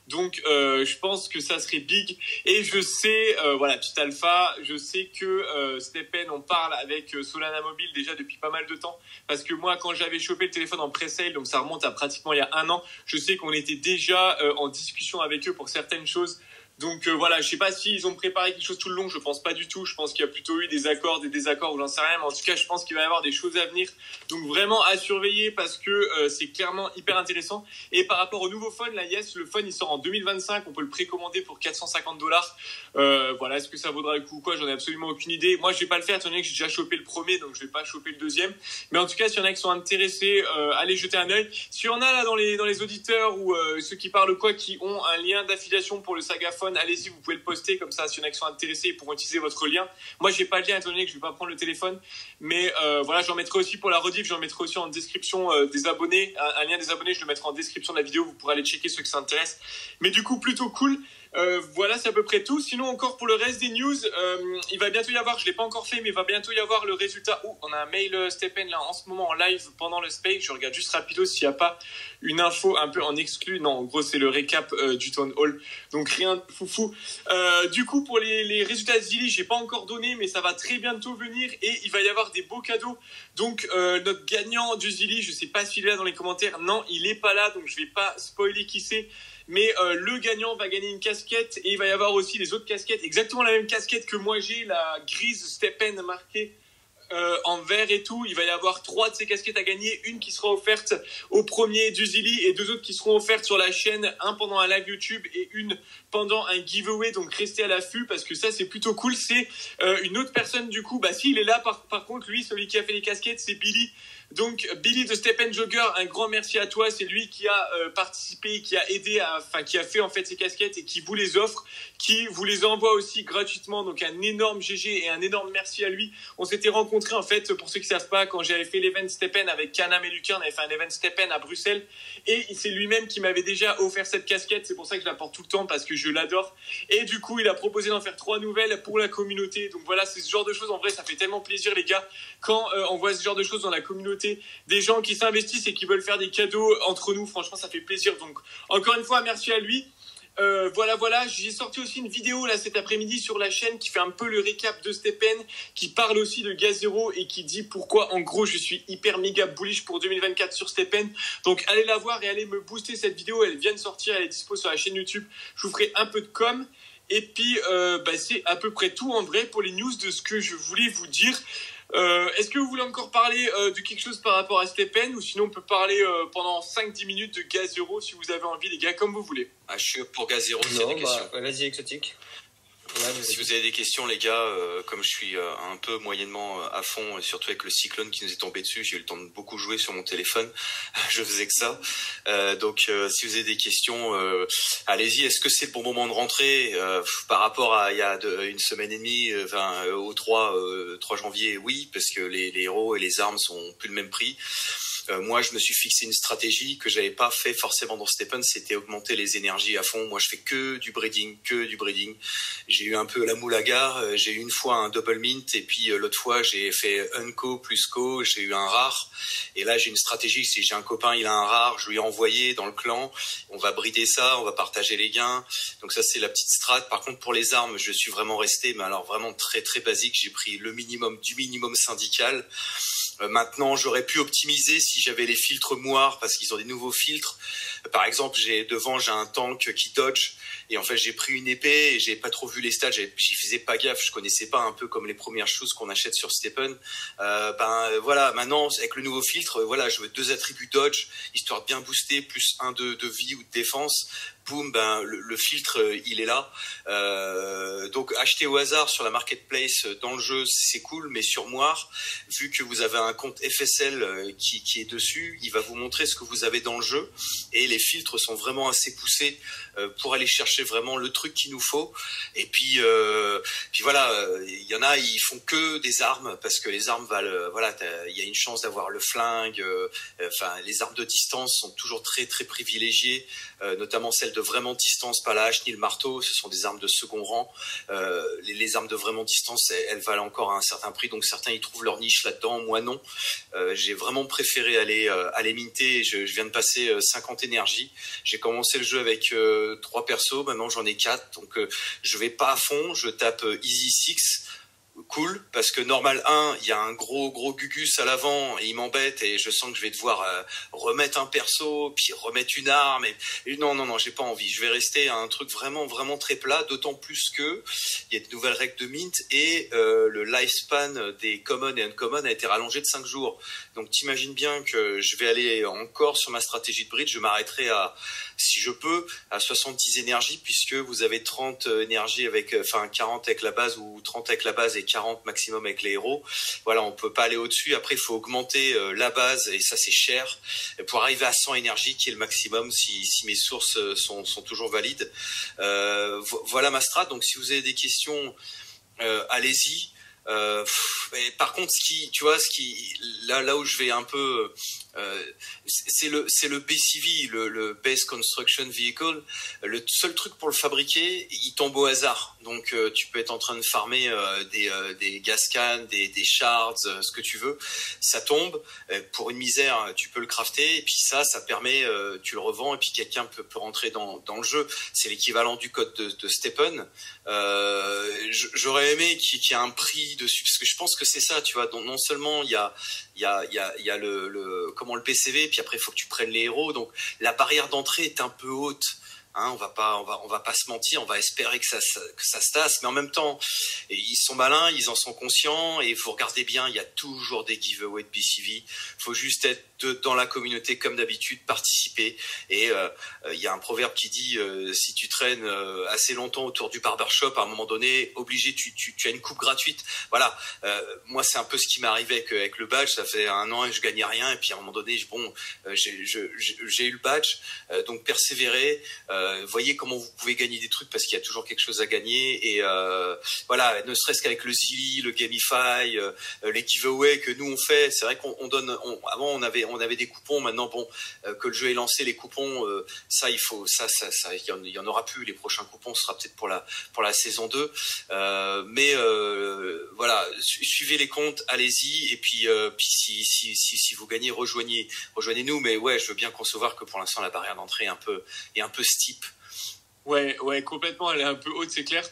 Donc, euh, je pense que ça serait big. Et je sais, euh, voilà, petit alpha, je sais que euh, Stepen, on parle avec euh, Solana Mobile déjà depuis pas mal de temps. Parce que moi, quand j'avais chopé le téléphone en pré-sale, donc ça remonte à pratiquement il y a un an, je sais qu'on était déjà en discussion avec eux pour certaines choses donc euh, voilà, je sais pas s'ils ont préparé quelque chose tout le long, je pense pas du tout. Je pense qu'il y a plutôt eu des accords, des désaccords ou j'en sais rien, mais en tout cas, je pense qu'il va y avoir des choses à venir. Donc vraiment à surveiller parce que euh, c'est clairement hyper intéressant. Et par rapport au nouveau phone, la Yes, le phone il sort en 2025, on peut le précommander pour 450 dollars. Euh, voilà, est-ce que ça vaudra le coup ou quoi? J'en ai absolument aucune idée. Moi, je vais pas le faire étant donné que j'ai déjà chopé le premier, donc je vais pas choper le deuxième. Mais en tout cas, s'il y en a qui sont intéressés, allez jeter un œil. S'il y en a là dans les dans les auditeurs ou ceux qui parlent quoi, qui ont un lien d'affiliation pour le Allez-y, vous pouvez le poster comme ça. Si y en a qui sont intéressés, ils pourront utiliser votre lien. Moi, j'ai pas le lien étant donné que je vais pas prendre le téléphone, mais euh, voilà, j'en mettrai aussi pour la rediff, j'en mettrai aussi en description euh, des abonnés, un, lien des abonnés, je le mettrai en description de la vidéo. Vous pourrez aller checker ceux qui s'intéressent. Mais du coup, plutôt cool. Euh, voilà, c'est à peu près tout. Sinon, encore pour le reste des news, euh, il va bientôt y avoir, je l'ai pas encore fait, mais il va bientôt y avoir le résultat. Oh, on a un mail euh, Stephen là en ce moment en live pendant le space. Je regarde juste rapido s'il n'y a pas une info un peu en exclu. Non, en gros, c'est le récap du town hall. Donc rien de foufou. du coup, pour les, les résultats de Zilly, j'ai pas encore donné, mais ça va très bientôt venir et il va y avoir des beaux cadeaux. Donc notre gagnant du Zilly, je sais pas s'il est là dans les commentaires. Non, il est pas là, donc je vais pas spoiler qui c'est mais euh, le gagnant va gagner une casquette et il va y avoir aussi les autres casquettes, exactement la même casquette que moi j'ai, la grise Steppen marquée euh, en vert et tout. Il va y avoir trois de ces casquettes à gagner. Une qui sera offerte au premier du Zilly et deux autres qui seront offertes sur la chaîne. Un pendant un live YouTube et une pendant un giveaway. Donc restez à l'affût parce que ça c'est plutôt cool. C'est euh, une autre personne du coup. Bah si il est là par, par contre lui celui qui a fait les casquettes c'est Billy donc Billy de Step Jogger, un grand merci à toi. C'est lui qui a euh, participé, qui a aidé, enfin qui a fait en fait ces casquettes et qui vous les offre, qui vous les envoie aussi gratuitement. Donc un énorme GG et un énorme merci à lui. On s'était rencontrés en fait, pour ceux qui savent pas, quand j'avais fait l'event Stepen avec Kanam et Lucas, on avait fait un event Stepen à Bruxelles et c'est lui-même qui m'avait déjà offert cette casquette. C'est pour ça que je la porte tout le temps parce que je l'adore. Et du coup, il a proposé d'en faire trois nouvelles pour la communauté. Donc voilà, c'est ce genre de choses. En vrai, ça fait tellement plaisir les gars quand euh, on voit ce genre de choses dans la communauté des gens qui s'investissent et qui veulent faire des cadeaux entre nous. Franchement, ça fait plaisir. Donc, encore une fois, merci à lui. euh, voilà, voilà, j'ai sorti aussi une vidéo là cet après-midi sur la chaîne qui fait un peu le récap de Stepen, qui parle aussi de Gazero et qui dit pourquoi en gros je suis hyper méga bullish pour 2024 sur Stepen. Donc allez la voir et allez me booster cette vidéo, elle vient de sortir, elle est dispo sur la chaîne YouTube. Je vous ferai un peu de com. Et puis euh, bah, c'est à peu près tout en vrai pour les news de ce que je voulais vous dire. Euh, est-ce que vous voulez encore parler euh, de quelque chose par rapport à Stepen ou sinon on peut parler euh, pendant 5-10 minutes de Gaz Zero si vous avez envie les gars comme vous voulez. Ah, je suis pour Gaz Zero, non, bah, vas-y exotique si vous avez des questions, les gars, euh, comme je suis euh, un peu moyennement euh, à fond, et surtout avec le cyclone qui nous est tombé dessus, j'ai eu le temps de beaucoup jouer sur mon téléphone. je faisais que ça. donc, si vous avez des questions, allez-y. Est-ce que c'est le bon moment de rentrer par rapport à il y a une semaine et demie, enfin au 3, 3 janvier? Oui, parce que les, les héros et les armes sont plus le même prix. Euh, moi, je me suis fixé une stratégie que j'avais pas fait forcément dans Steppen, c'était augmenter les énergies à fond. Moi, je fais que du breeding, que du breeding. J'ai eu un peu la gare, euh, j'ai eu une fois un double mint et puis euh, l'autre fois j'ai fait unco plus co, j'ai eu un rare. Et là, j'ai une stratégie, si j'ai un copain, il a un rare, je lui ai envoyé dans le clan, on va brider ça, on va partager les gains. Donc ça, c'est la petite strat. Par contre, pour les armes, je suis vraiment resté, mais alors vraiment très très basique. J'ai pris le minimum du minimum syndical. Maintenant, j'aurais pu optimiser si j'avais les filtres moires parce qu'ils ont des nouveaux filtres. Par exemple, j'ai devant j'ai un tank qui dodge et en fait j'ai pris une épée et j'ai pas trop vu les stats, j'y faisais pas gaffe, je connaissais pas un peu comme les premières choses qu'on achète sur Steppen. Euh, ben voilà, maintenant avec le nouveau filtre, voilà, je veux deux attributs dodge histoire de bien booster plus un de, de vie ou de défense boum, ben, le, filtre, euh, il est là. Euh, donc, acheter au hasard sur la marketplace euh, dans le jeu, c'est cool, mais sur Moire, vu que vous avez un compte FSL qui, est dessus, il va vous montrer ce que vous avez dans le jeu. Et les filtres sont vraiment assez poussés pour aller chercher vraiment le truc qu'il nous faut. Et puis, puis voilà, il y en a, ils font que des armes parce que les armes valent, voilà, il y a une chance d'avoir le flingue. Enfin, les armes de distance sont toujours très très privilégiées, notamment celles de vraiment distance, pas la hache ni le marteau, ce sont des armes de second rang. Euh, les, armes de vraiment distance, elles, valent encore un certain prix, donc certains y trouvent leur niche là-dedans, moi non. Euh, j'ai vraiment préféré aller euh, à limiter. Je, viens de passer 50 énergies. J'ai commencé le jeu avec trois persos, maintenant j'en ai quatre, donc je vais pas à fond. Je tape Easy 6 cool parce que normal 1 il y a un gros gros gugus à l'avant et il m'embête et je sens que je vais devoir euh, remettre un perso puis remettre une arme et, non non non j'ai pas envie. Je vais rester à un truc vraiment vraiment très plat d'autant plus que il y a de nouvelles règles de mint et euh, le lifespan des common et uncommon a été rallongé de 5 jours. Donc t'imagines bien que je vais aller encore sur ma stratégie de bridge je m'arrêterai à si je peux à 70 énergies puisque vous avez 30 énergies avec enfin 40 avec la base ou 30 avec la base et 40 maximum avec les héros. Voilà, on peut pas aller au-dessus. Après, il faut augmenter euh, la base et ça c'est cher pour arriver à 100 énergie qui est le maximum si, mes sources euh, sont, sont toujours valides. Euh, voilà ma strat. Donc si vous avez des questions, allez-y. Euh, par contre, ce qui, tu vois, ce qui, là, là où je vais un peu, euh, c'est le, c'est le BCV, le, le Base Construction Vehicle. Le seul truc pour le fabriquer, il tombe au hasard. Donc, euh, tu peux être en train de farmer des, des gas cans, des, des shards, ce que tu veux. Ça tombe pour une misère, tu peux le crafter et puis ça, ça permet, tu le revends et puis quelqu'un peut, peut rentrer dans, dans le jeu. C'est l'équivalent du code de, de. J'aurais aimé qu'il y ait un prix dessus parce que je pense que c'est ça, tu vois. Donc, non seulement il y a, il y a, il y a, y a le, le comment le PCV, puis après il faut que tu prennes les héros. Donc la barrière d'entrée est un peu haute. Hein, on va pas, on va, on va pas se mentir, on va espérer que ça, que ça se tasse, mais en même temps, ils sont malins, ils en sont conscients, et vous regardez bien, il y a toujours des giveaways de BCV. Faut juste être dans la communauté comme d'habitude, participer. Et euh, euh, il y a un proverbe qui dit euh, si tu traînes assez longtemps autour du barbershop, à un moment donné, obligé, tu, tu, as une coupe gratuite. Voilà. moi, c'est un peu ce qui arrivé avec, avec, le badge. Ça fait un an et je gagnais rien, et puis à un moment donné, bon, j'ai eu le badge, donc persévérer. Voyez comment vous pouvez gagner des trucs parce qu'il y a toujours quelque chose à gagner. Et voilà, ne serait-ce qu'avec le Zilly, le Gamify, les giveaways que nous on fait, c'est vrai qu'on donne. On, avant, on avait on avait des coupons. Maintenant, bon, euh, que le jeu est lancé, les coupons, euh, ça, il faut, ça, ça, ça, il y, en aura plus. Les prochains coupons ce sera peut-être pour la pour la saison 2. Euh, mais voilà, suivez les comptes, allez-y. Et puis, si, si, si, vous gagnez, rejoignez, rejoignez-nous. Mais ouais, je veux bien concevoir que pour l'instant la barrière d'entrée est un peu est un peu steep. Ouais, ouais, complètement. Elle est un peu haute, c'est clair.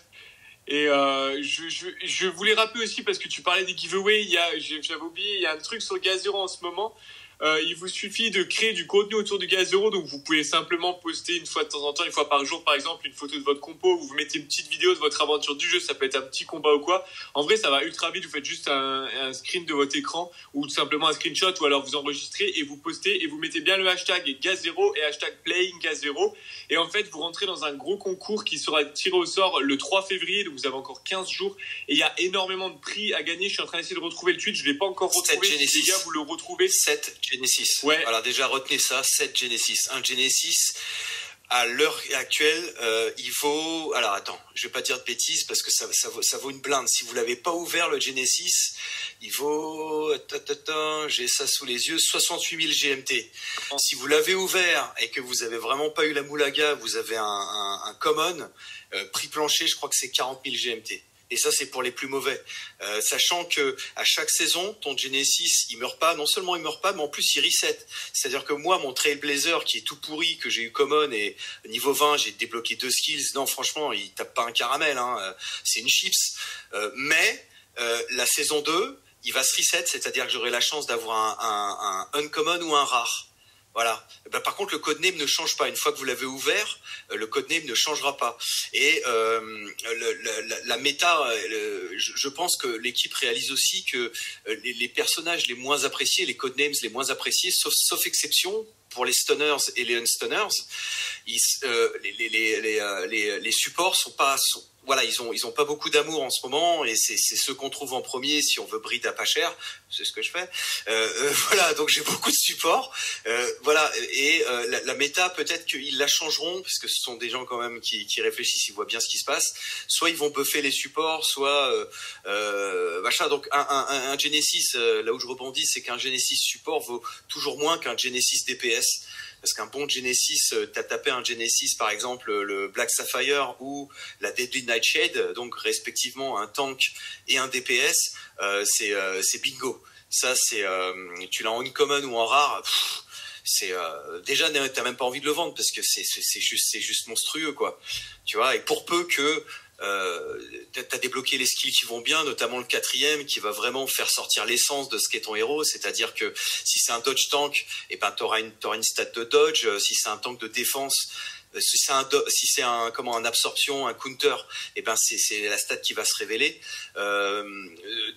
Et euh, je, voulais rappeler aussi, parce que tu parlais des giveaways, j'avais oublié, il y a un truc sur Gazero en ce moment. Euh, il vous suffit de créer du contenu autour du gaz zéro. Donc, vous pouvez simplement poster une fois de temps en temps, une fois par jour, par exemple, une photo de votre compo. Vous mettez une petite vidéo de votre aventure du jeu. Ça peut être un petit combat ou quoi. En vrai, ça va ultra vite. Vous faites juste un, un screen de votre écran ou tout simplement un screenshot ou alors vous enregistrez et vous postez et vous mettez bien le hashtag gaz zéro et hashtag playing gaz zéro. Et en fait, vous rentrez dans un gros concours qui sera tiré au sort le 3 février. Donc, vous avez encore 15 jours et il y a énormément de prix à gagner. Je suis en train d'essayer de retrouver le tweet. Je l'ai pas encore retrouvé. les gars, vous le retrouvez. 7 Genesis. Ouais. Alors déjà retenez ça, 7 Genesis. Un Genesis à l'heure actuelle, euh, il vaut. Alors attends, je vais pas dire de bêtises parce que ça, ça, vaut, ça vaut une blinde. Si vous l'avez pas ouvert le Genesis, il vaut. J'ai ça sous les yeux, 68 000 GMT. Si vous l'avez ouvert et que vous avez vraiment pas eu la moulaga, vous avez un, un, common euh, prix plancher, je crois que c'est 40 000 GMT. Et ça, c'est pour les plus mauvais. Euh, sachant que à chaque saison, ton Genesis, il meurt pas. Non seulement il meurt pas, mais en plus il reset. C'est-à-dire que moi, mon Trailblazer qui est tout pourri, que j'ai eu common et niveau 20, j'ai débloqué deux skills. Non, franchement, il tape pas un caramel. Hein. Euh, c'est une chips. Euh, mais euh, la saison 2, il va se reset, c'est-à-dire que j'aurai la chance d'avoir un, un, un uncommon ou un rare. Voilà. Eh ben, par contre, le codename ne change pas. Une fois que vous l'avez ouvert, euh, le codename ne changera pas. Et euh, la, méta, euh, je, pense que l'équipe réalise aussi que les, personnages les moins appréciés, les codenames les moins appréciés, sauf, exception, pour les stunners et les unstunners, ils, les, les, les, les, supports sont pas sont, voilà, ils ont ils ont pas beaucoup d'amour en ce moment et c'est c'est ceux qu'on trouve en premier si on veut bride à pas cher, c'est ce que je fais. Euh, euh voilà, donc j'ai beaucoup de support. Euh, voilà et euh, la, la, méta peut-être qu'ils la changeront parce que ce sont des gens quand même qui, qui réfléchissent, ils voient bien ce qui se passe. Soit ils vont buffer les supports, soit euh, machin. Donc un, un, un Genesis, là où je rebondis, c'est qu'un Genesis support vaut toujours moins qu'un Genesis DPS. Parce qu'un bon Genesis, euh, tu as tapé un Genesis, par exemple, le Black Sapphire ou la Deadly Nightshade, donc respectivement un tank et un DPS, euh, euh, c'est bingo. Ça, c'est tu l'as en common ou en rare. c'est déjà t'as même pas envie de le vendre parce que c'est juste c'est juste monstrueux quoi tu vois et pour peu que euh, tu as débloqué les skills qui vont bien, notamment le quatrième qui va vraiment faire sortir l'essence de ce qu'est ton héros. C'est-à-dire que si c'est un dodge tank, et eh ben, tu auras une, une stat de dodge. Si c'est un tank de défense, euh, si c'est un, si c'est un, comment, un absorption, un counter, et eh ben c'est, la stat qui va se révéler. Euh,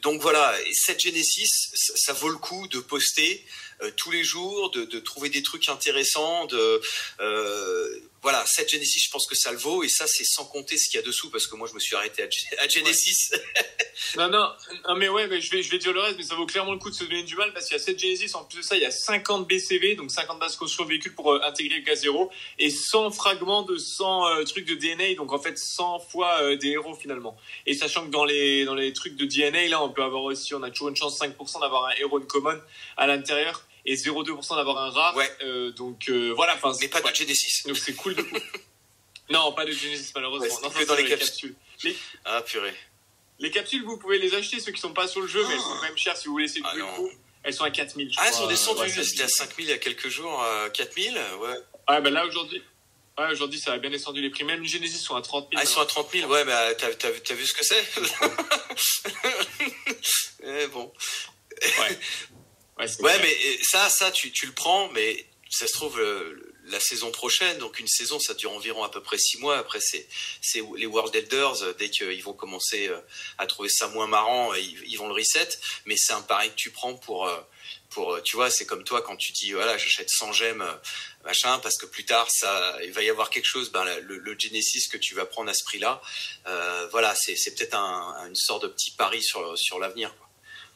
donc voilà, et cette Genesis, ça, vaut le coup de poster euh, tous les jours, de, de, trouver des trucs intéressants, de euh, voilà, cette Genesis, je pense que ça le vaut, et ça, c'est sans compter ce qu'il y a dessous, parce que moi, je me suis arrêté à, Genesis. non, non, non, mais ouais, mais je vais, je vais dire le reste, mais ça vaut clairement le coup de se donner du mal, parce qu'il y a cette Genesis, en plus de ça, il y a 50 BCV, donc 50 bases construction véhicule pour euh, intégrer le gaz zéro, et 100 fragments de 100 euh, trucs de DNA, donc en fait 100 fois euh, des héros finalement. Et sachant que dans les, dans les trucs de DNA, là, on peut avoir aussi, on a toujours une chance 5% d'avoir un héros de common à l'intérieur et 0,2% d'avoir un rare. Ouais. Euh, donc euh, voilà. Mais pas de Genesis. Donc c'est cool. De... non, pas de Genesis malheureusement. non, que dans les, capsules. Ah purée. Les capsules, vous pouvez les acheter, ceux qui sont pas sur le jeu, mais elles sont quand même chères si vous voulez laisser le ah, coup. Elles sont à 4000. ah, elles sont descendues. elles étaient à 5000 il y a quelques jours. 4000 Ouais. Ouais, ben là aujourd'hui. Ouais, aujourd'hui, ça a bien descendu les prix. Même les Genesis sont à 30 000. Ah, ils sont à 30 000, ouais, mais bah, t'as, as, vu ce que c'est? Eh, bon. Ouais. Ouais, mais ça, ça, tu, tu, le prends, mais ça se trouve euh, la saison prochaine, donc une saison, ça dure environ à peu près six mois. Après, c'est les World Elders, euh, dès qu'ils vont commencer euh, à trouver ça moins marrant, ils, ils vont le reset. Mais c'est un pari que tu prends pour pour tu vois, c'est comme toi quand tu dis voilà, j'achète 100 gemmes machin parce que plus tard ça il va y avoir quelque chose ben le, le Genesis que tu vas prendre à ce prix-là. Euh, voilà, c'est c'est peut-être un, une sorte de petit pari sur sur l'avenir.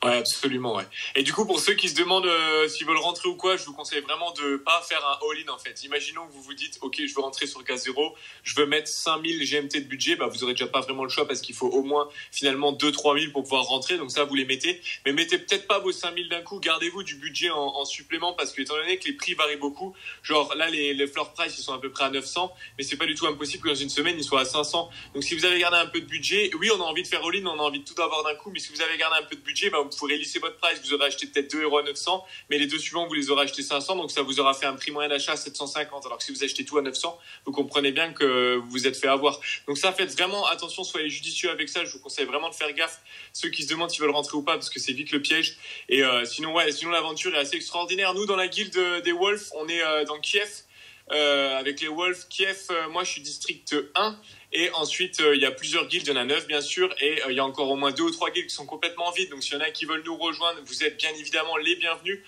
Ouais, absolument, ouais. Et du coup, pour ceux qui se demandent euh, s'ils veulent rentrer ou quoi, je vous conseille vraiment de pas faire un all-in en fait. Imaginons que vous vous dites, ok, je veux rentrer sur k 0 je veux mettre 5000 GMT de budget, bah vous aurez déjà pas vraiment le choix parce qu'il faut au moins finalement 2-3 000 pour pouvoir rentrer, donc ça vous les mettez. Mais mettez peut-être pas vos 5000 d'un coup, gardez-vous du budget en, en, supplément parce que étant donné que les prix varient beaucoup, genre là les, les floor price ils sont à peu près à 900, mais c'est pas du tout impossible que dans une semaine ils soient à 500. Donc si vous avez gardé un peu de budget, oui on a envie de faire all-in, on a envie de tout avoir d'un coup, mais si vous avez gardé un peu de budget, bah vous pourrez lisser votre price, vous aurez acheté peut-être 2 euros à 900, mais les deux suivants, vous les aurez achetés 500, donc ça vous aura fait un prix moyen d'achat à 750. Alors que si vous achetez tout à 900, vous comprenez bien que vous vous êtes fait avoir. Donc ça, faites vraiment attention, soyez judicieux avec ça. Je vous conseille vraiment de faire gaffe. Ceux qui se demandent s'ils veulent rentrer ou pas, parce que c'est vite le piège. Et euh, sinon, ouais, sinon l'aventure est assez extraordinaire. Nous, dans la guilde des Wolves, on est euh, dans Kiev. Euh, avec les Wolves Kiev, euh, moi je suis district 1 et ensuite euh, il y a plusieurs guildes, il y en a 9 bien sûr et il y a encore au moins deux ou trois guildes qui sont complètement vides donc s'il y en a qui veulent nous rejoindre, vous êtes bien évidemment les bienvenus.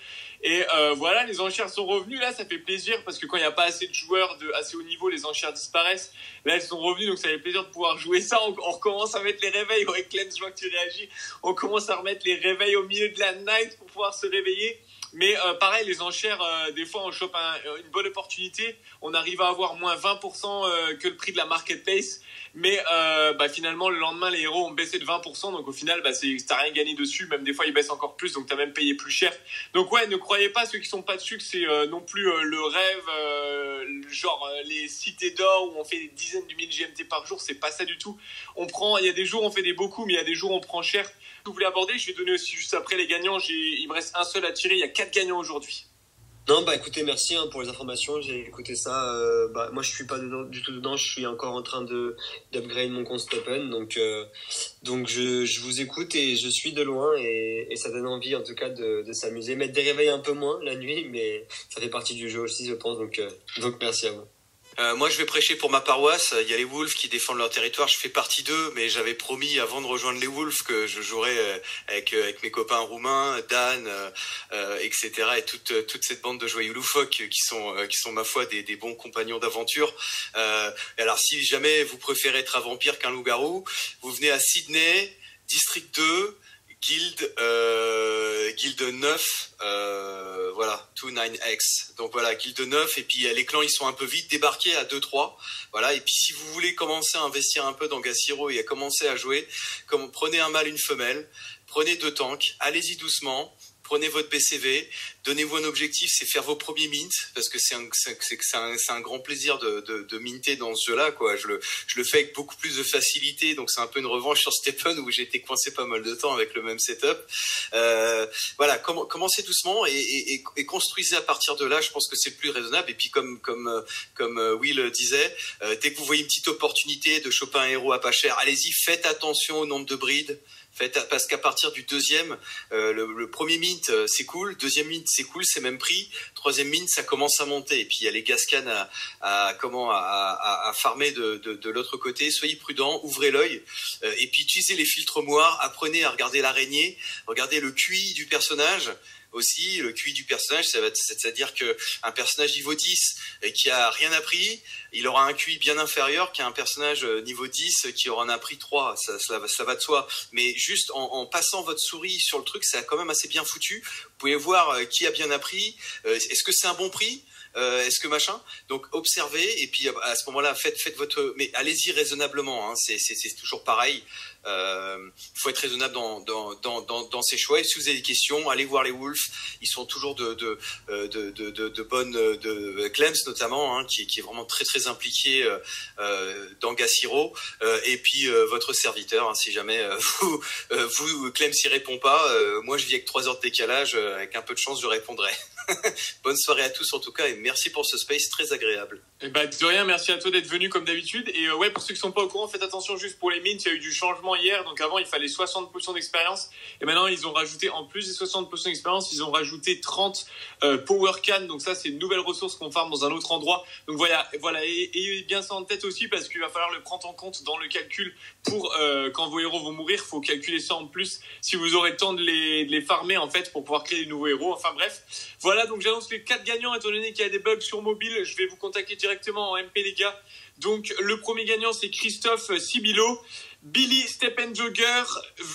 Et voilà, les enchères sont revenues là, ça fait plaisir parce que quand il n'y a pas assez de joueurs de assez haut niveau, les enchères disparaissent. Là elles sont revenues donc ça fait plaisir de pouvoir jouer ça. On, recommence à mettre les réveils, ouais Clem, je vois que tu réagis. On commence à remettre les réveils au milieu de la night pour pouvoir se réveiller. Mais euh, pareil, les enchères, euh, des fois, on chope une bonne opportunité. On arrive à avoir moins 20% euh, que le prix de la marketplace. Mais bah, finalement, le lendemain, les héros ont baissé de 20%. Donc au final, bah, t'as rien gagné dessus. Même des fois, ils baissent encore plus. Donc t'as même payé plus cher. Donc ouais, ne croyez pas, ceux qui sont pas dessus, que c'est non plus le rêve, genre les cités d'or où on fait des dizaines de milliers de GMT par jour. C'est pas ça du tout. On prend, il y a des jours, on fait des beaucoup, mais il y a des jours, on prend cher vous voulez aborder Je vais donner aussi juste après les gagnants. Il me reste un seul à tirer. Il y a quatre gagnants aujourd'hui. Non, bah écoutez, merci hein, pour les informations. J'ai écouté ça. Euh, bah, moi, je suis pas du tout dedans. Je suis encore en train de d'upgrade mon compte Steppen. Donc, euh, donc je, je, vous écoute et je suis de loin et, et ça donne envie en tout cas de, de s'amuser. Mettre des réveils un peu moins la nuit, mais ça fait partie du jeu aussi, je pense. Donc, euh, donc merci à vous. Euh, moi, je vais prêcher pour ma paroisse. Il y a les Wolves qui défendent leur territoire. Je fais partie d'eux, mais j'avais promis avant de rejoindre les Wolves que je jouerais euh, avec, euh, avec mes copains roumains, Dan, euh, etc. et toute, toute cette bande de joyeux loufoques qui sont, qui sont ma foi des, des bons compagnons d'aventure. alors, si jamais vous préférez être un vampire qu'un loup-garou, vous venez à Sydney, district 2 Guild, euh, Guild 9, euh, voilà, 29X. Donc voilà, Guild 9, et puis les clans, ils sont un peu vite débarqués à 2-3. Voilà, et puis si vous voulez commencer à investir un peu dans Gassiro et à commencer à jouer, comme, prenez un mâle, une femelle, prenez deux tanks, allez-y doucement, prenez votre BCV, donnez-vous un objectif, c'est faire vos premiers mints, parce que c'est un, grand plaisir de, minter dans ce jeu-là. Je, le, fais avec beaucoup plus de facilité, donc c'est un peu une revanche sur Stephen où j'ai été coincé pas mal de temps avec le même setup. Euh, voilà, commencez doucement et, construisez à partir de là. Je pense que c'est plus raisonnable. Et puis comme euh, Will disait, euh, dès que vous voyez une petite opportunité de choper un héros à pas cher, allez-y, faites attention au nombre de brides parce qu'à partir du deuxième, euh, le, premier mint euh, c'est cool, deuxième mint c'est cool, c'est même prix, troisième mint ça commence à monter. Et puis il y a les gascanes à, à comment à, farmer de, de, l'autre côté. Soyez prudents, ouvrez l'œil. Euh, et puis utilisez les filtres noirs, apprenez à regarder l'araignée, regardez le QI du personnage aussi le QI du personnage, c'est-à-dire que un personnage niveau 10 qui a rien appris, il aura un QI bien inférieur qu'un personnage euh, niveau 10 qui aura un appris 3, ça, ça, va de soi. Mais juste en, passant votre souris sur le truc, c'est quand même assez bien foutu. Vous pouvez voir euh, qui a bien appris, euh, est-ce que c'est un bon prix? Est-ce que machin? Donc observez et puis à ce moment-là faites faites votre mais allez-y raisonnablement. Hein, c'est toujours pareil. Il euh, faut être raisonnable dans, dans, dans, dans, ses choix. Et si vous avez des questions, allez voir les Wolves. Ils sont toujours de, de, euh, de, de, de, bonnes, de Clems notamment, hein, qui, qui, est vraiment très très impliqué euh, dans Gassiro. et puis votre serviteur, hein, si jamais vous, vous Clems y répond pas, moi je vis avec trois heures de décalage. avec un peu de chance, je répondrai. Bonne soirée à tous en tout cas et merci pour ce space très agréable. Et eh bah ben, de rien, merci à toi d'être venu comme d'habitude. Et ouais, pour ceux qui sont pas au courant, faites attention juste pour les mines, il y a eu du changement hier. Donc avant, il fallait 60 potions d'expérience. Et maintenant, ils ont rajouté, en plus des 60 potions d'expérience, ils ont rajouté 30 euh, power can. Donc ça, c'est une nouvelle ressource qu'on farme dans un autre endroit. Donc voilà, voilà. Et bien ça en tête aussi parce qu'il va falloir le prendre en compte dans le calcul pour euh, quand vos héros vont mourir. faut calculer ça en plus si vous aurez le temps de les, de les farmer en fait pour pouvoir créer des nouveaux héros. Enfin bref. Voilà, donc j'annonce les 4 gagnants étant donné qu'il y a des bugs sur mobile. Je vais vous contacter directement en MP les gars. Donc le premier gagnant c'est Christophe Sibilo. Billy Steppenjogger,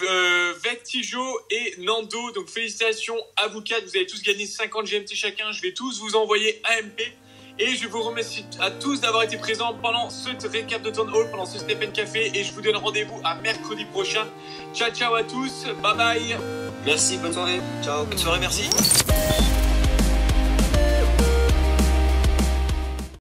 euh, Vectijo et Nando. Donc félicitations à vous quatre, vous avez tous gagné 50 GMT chacun. Je vais tous vous envoyer AMP. Et je vous remercie à tous d'avoir été présents pendant ce récap de Town Hall, pendant ce Stephen Café. Et je vous donne rendez-vous à mercredi prochain. Ciao, ciao à tous. Bye bye. Merci, bonne soirée. Ciao. Bonne soirée, merci.